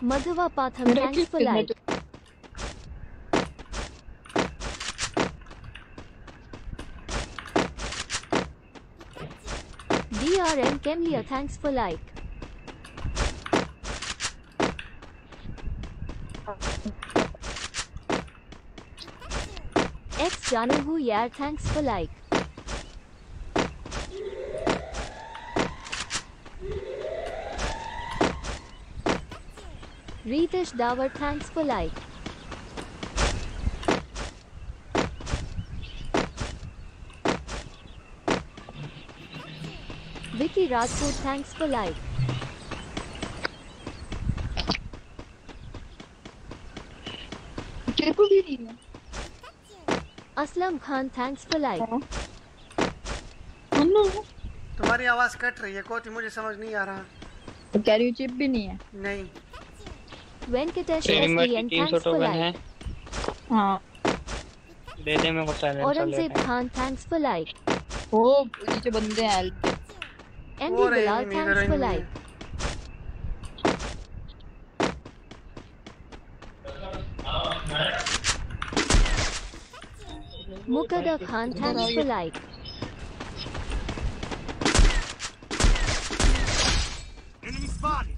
Madhava Patham, thanks for like. DRM Kemlia, thanks for like. Channel हूँ यार thanks for like Ritesh Dawar thanks for like Vicky Rajput thanks for like बिल्कुल भी नहीं है। Aslam Khan thanks for like तुम्हारी आवाज़ cut रही है कोती मुझे समझ नहीं आ रहा। तो कह रही हूँ चिप भी नहीं है। नहीं। वेन के test SDN thanks for like हाँ। दे मैं बता रहा हूँ Aurangzeb Khan thanks for like ओ ये बंदे हैं Andy Bilal thanks for like like. Khan, thanks for like. Enemy spotted.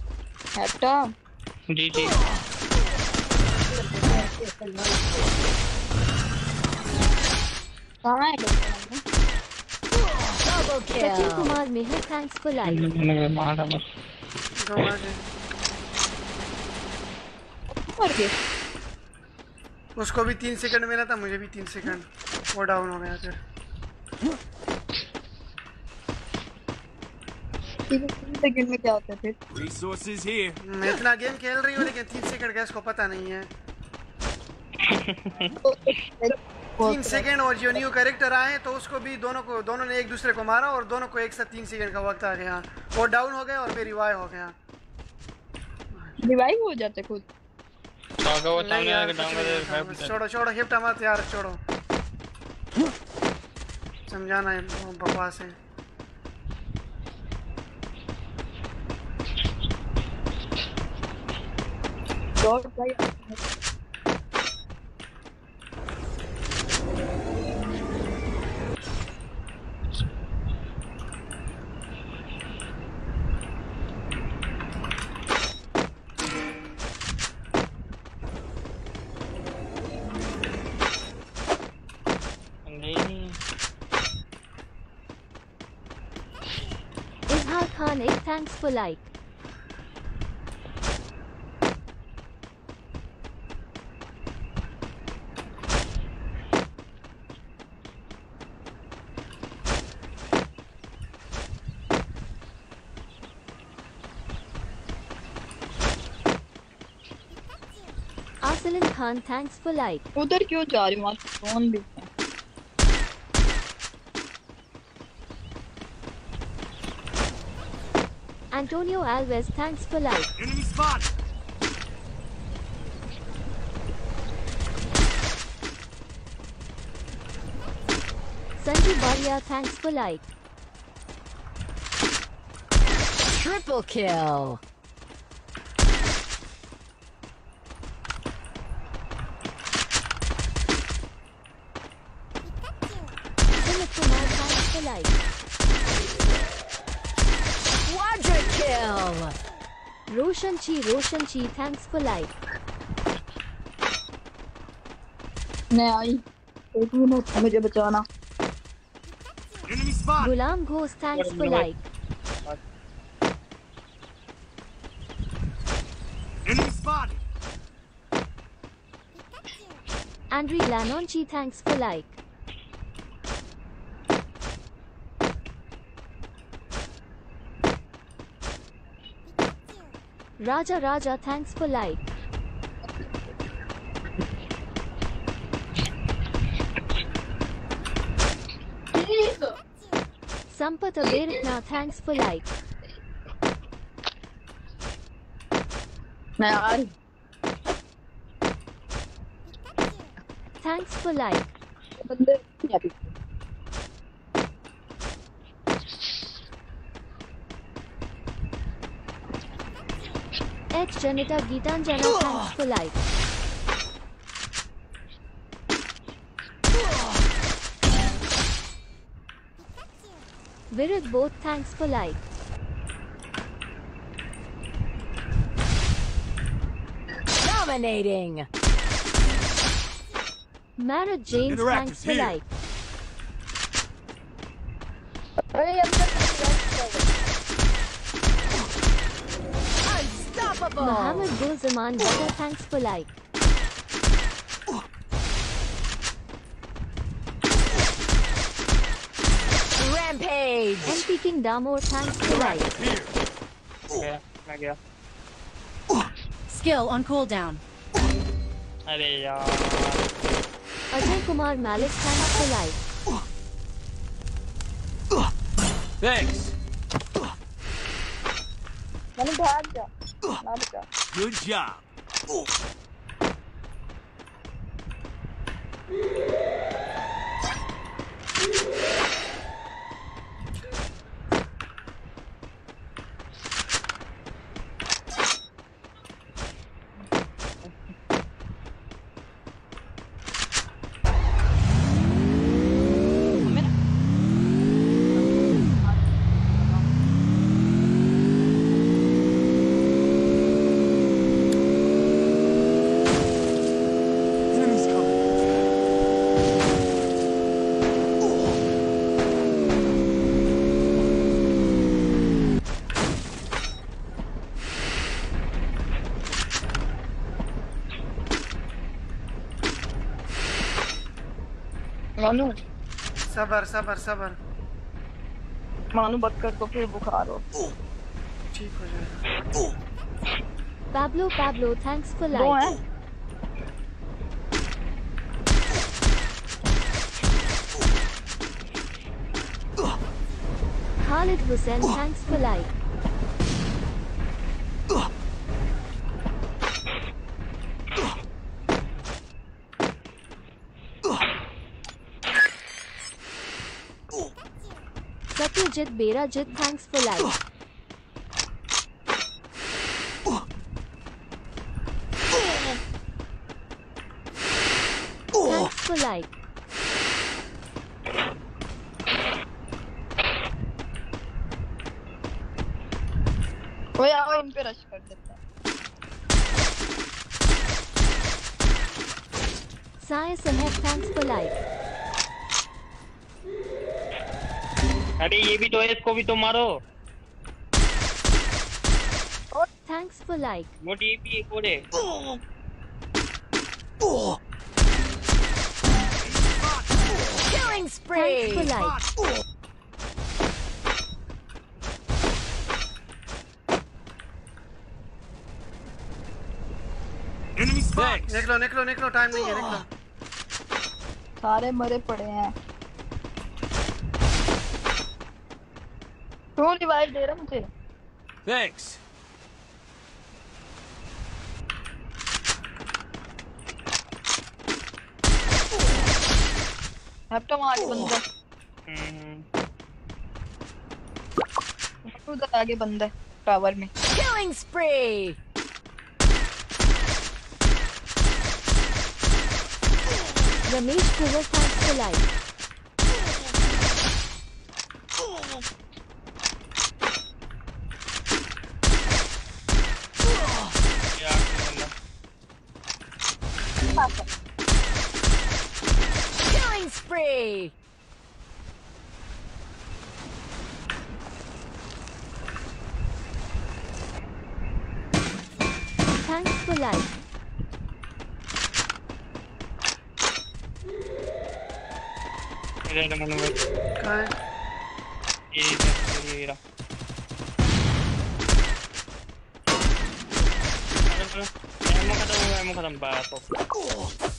हटा जी जी कहाँ है doctor Sachin Kumar Mehar, thanks for like. मारा बस दो मार के। मर गए उसको भी तीन सेकंड मिला था मुझे भी तीन सेकंड। वो डाउन हो गया फिर। में क्या होता है फिर? मैं इतना गेम खेल रही हूँ लेकिन तीन सेकंड का इसको पता नहीं है। तीन सेकंड और जो न्यू कैरेक्टर आए तो उसको भी दोनों को दोनों ने एक दूसरे को मारा और दोनों को एक साथ तीन सेकंड का वक्त आ गया। वो डाउन हो गया और फिर रिवाइव हो गया। रिवाइव हो जाते खुद। अगर वो सामने आके डाउन कर छोड़ो छोड़ो हिप्टा मत यार छोड़ो। समझाना है बकवास है। डॉट भाई। For like. Arsalan Khan, thanks for like. उधर क्यों जा रही हूँ फ़ोन भी Antonio Alves, thanks for like. Enemy spotted. Sanju Baria, thanks for like. Triple kill. Ji Roshan ji thanks for like मैं आई। एक मिनट मुझे बचाना। Ghulam Ghosh thanks for like लानोन ji thanks for like Raja Raja thanks for like. Sampath Abhiratna thanks for like. Man. Thanks for like. Janita Gitan, Geetanjana, thanks for like. Virat both thanks for like. Dominating. Marat James thanks for here. like. Mohammed Gulzaman Bada thanks for like. Rampage. MP King Damor thanks for like. Here. गया मैं गया Skill on cooldown. अरे यार Ajay Kumar Malik thanks for like. Thanks. मैंने भाग जा भाग जा Good job. Enemies मानू सबर सबर सबर मानू बक्कर को फिर बुखार हो ठीक हो जाएगा thanks for दो like. हैं Khalid Hussain thanks for like. Satyajit Berajit thanks for like. Thanks for like. वो आओ इन पे रश कर देते हैं Sai Saheb thanks for like. अरे ये भी तो मारो Thanks for like. मोटी ये भी एक और है Killing Thanks for like. Enemy spot. निकलो निकलो निकलो टाइम नहीं है निकलो सारे मरे पड़े हैं क्यों रिवाइव दे रहा मुझे Thanks. हैप्टम आगे बंदा हम्म, उधर आगे बंदा है टावर में Killing spree. Ramesh Kuvar thanks for like. ये आखिरी बंदा Killing spree. Thanks for like. इधर मनु भाई कहाँ है ये इधर ये रहा एमो खत्म हुआ एमो खत्म बस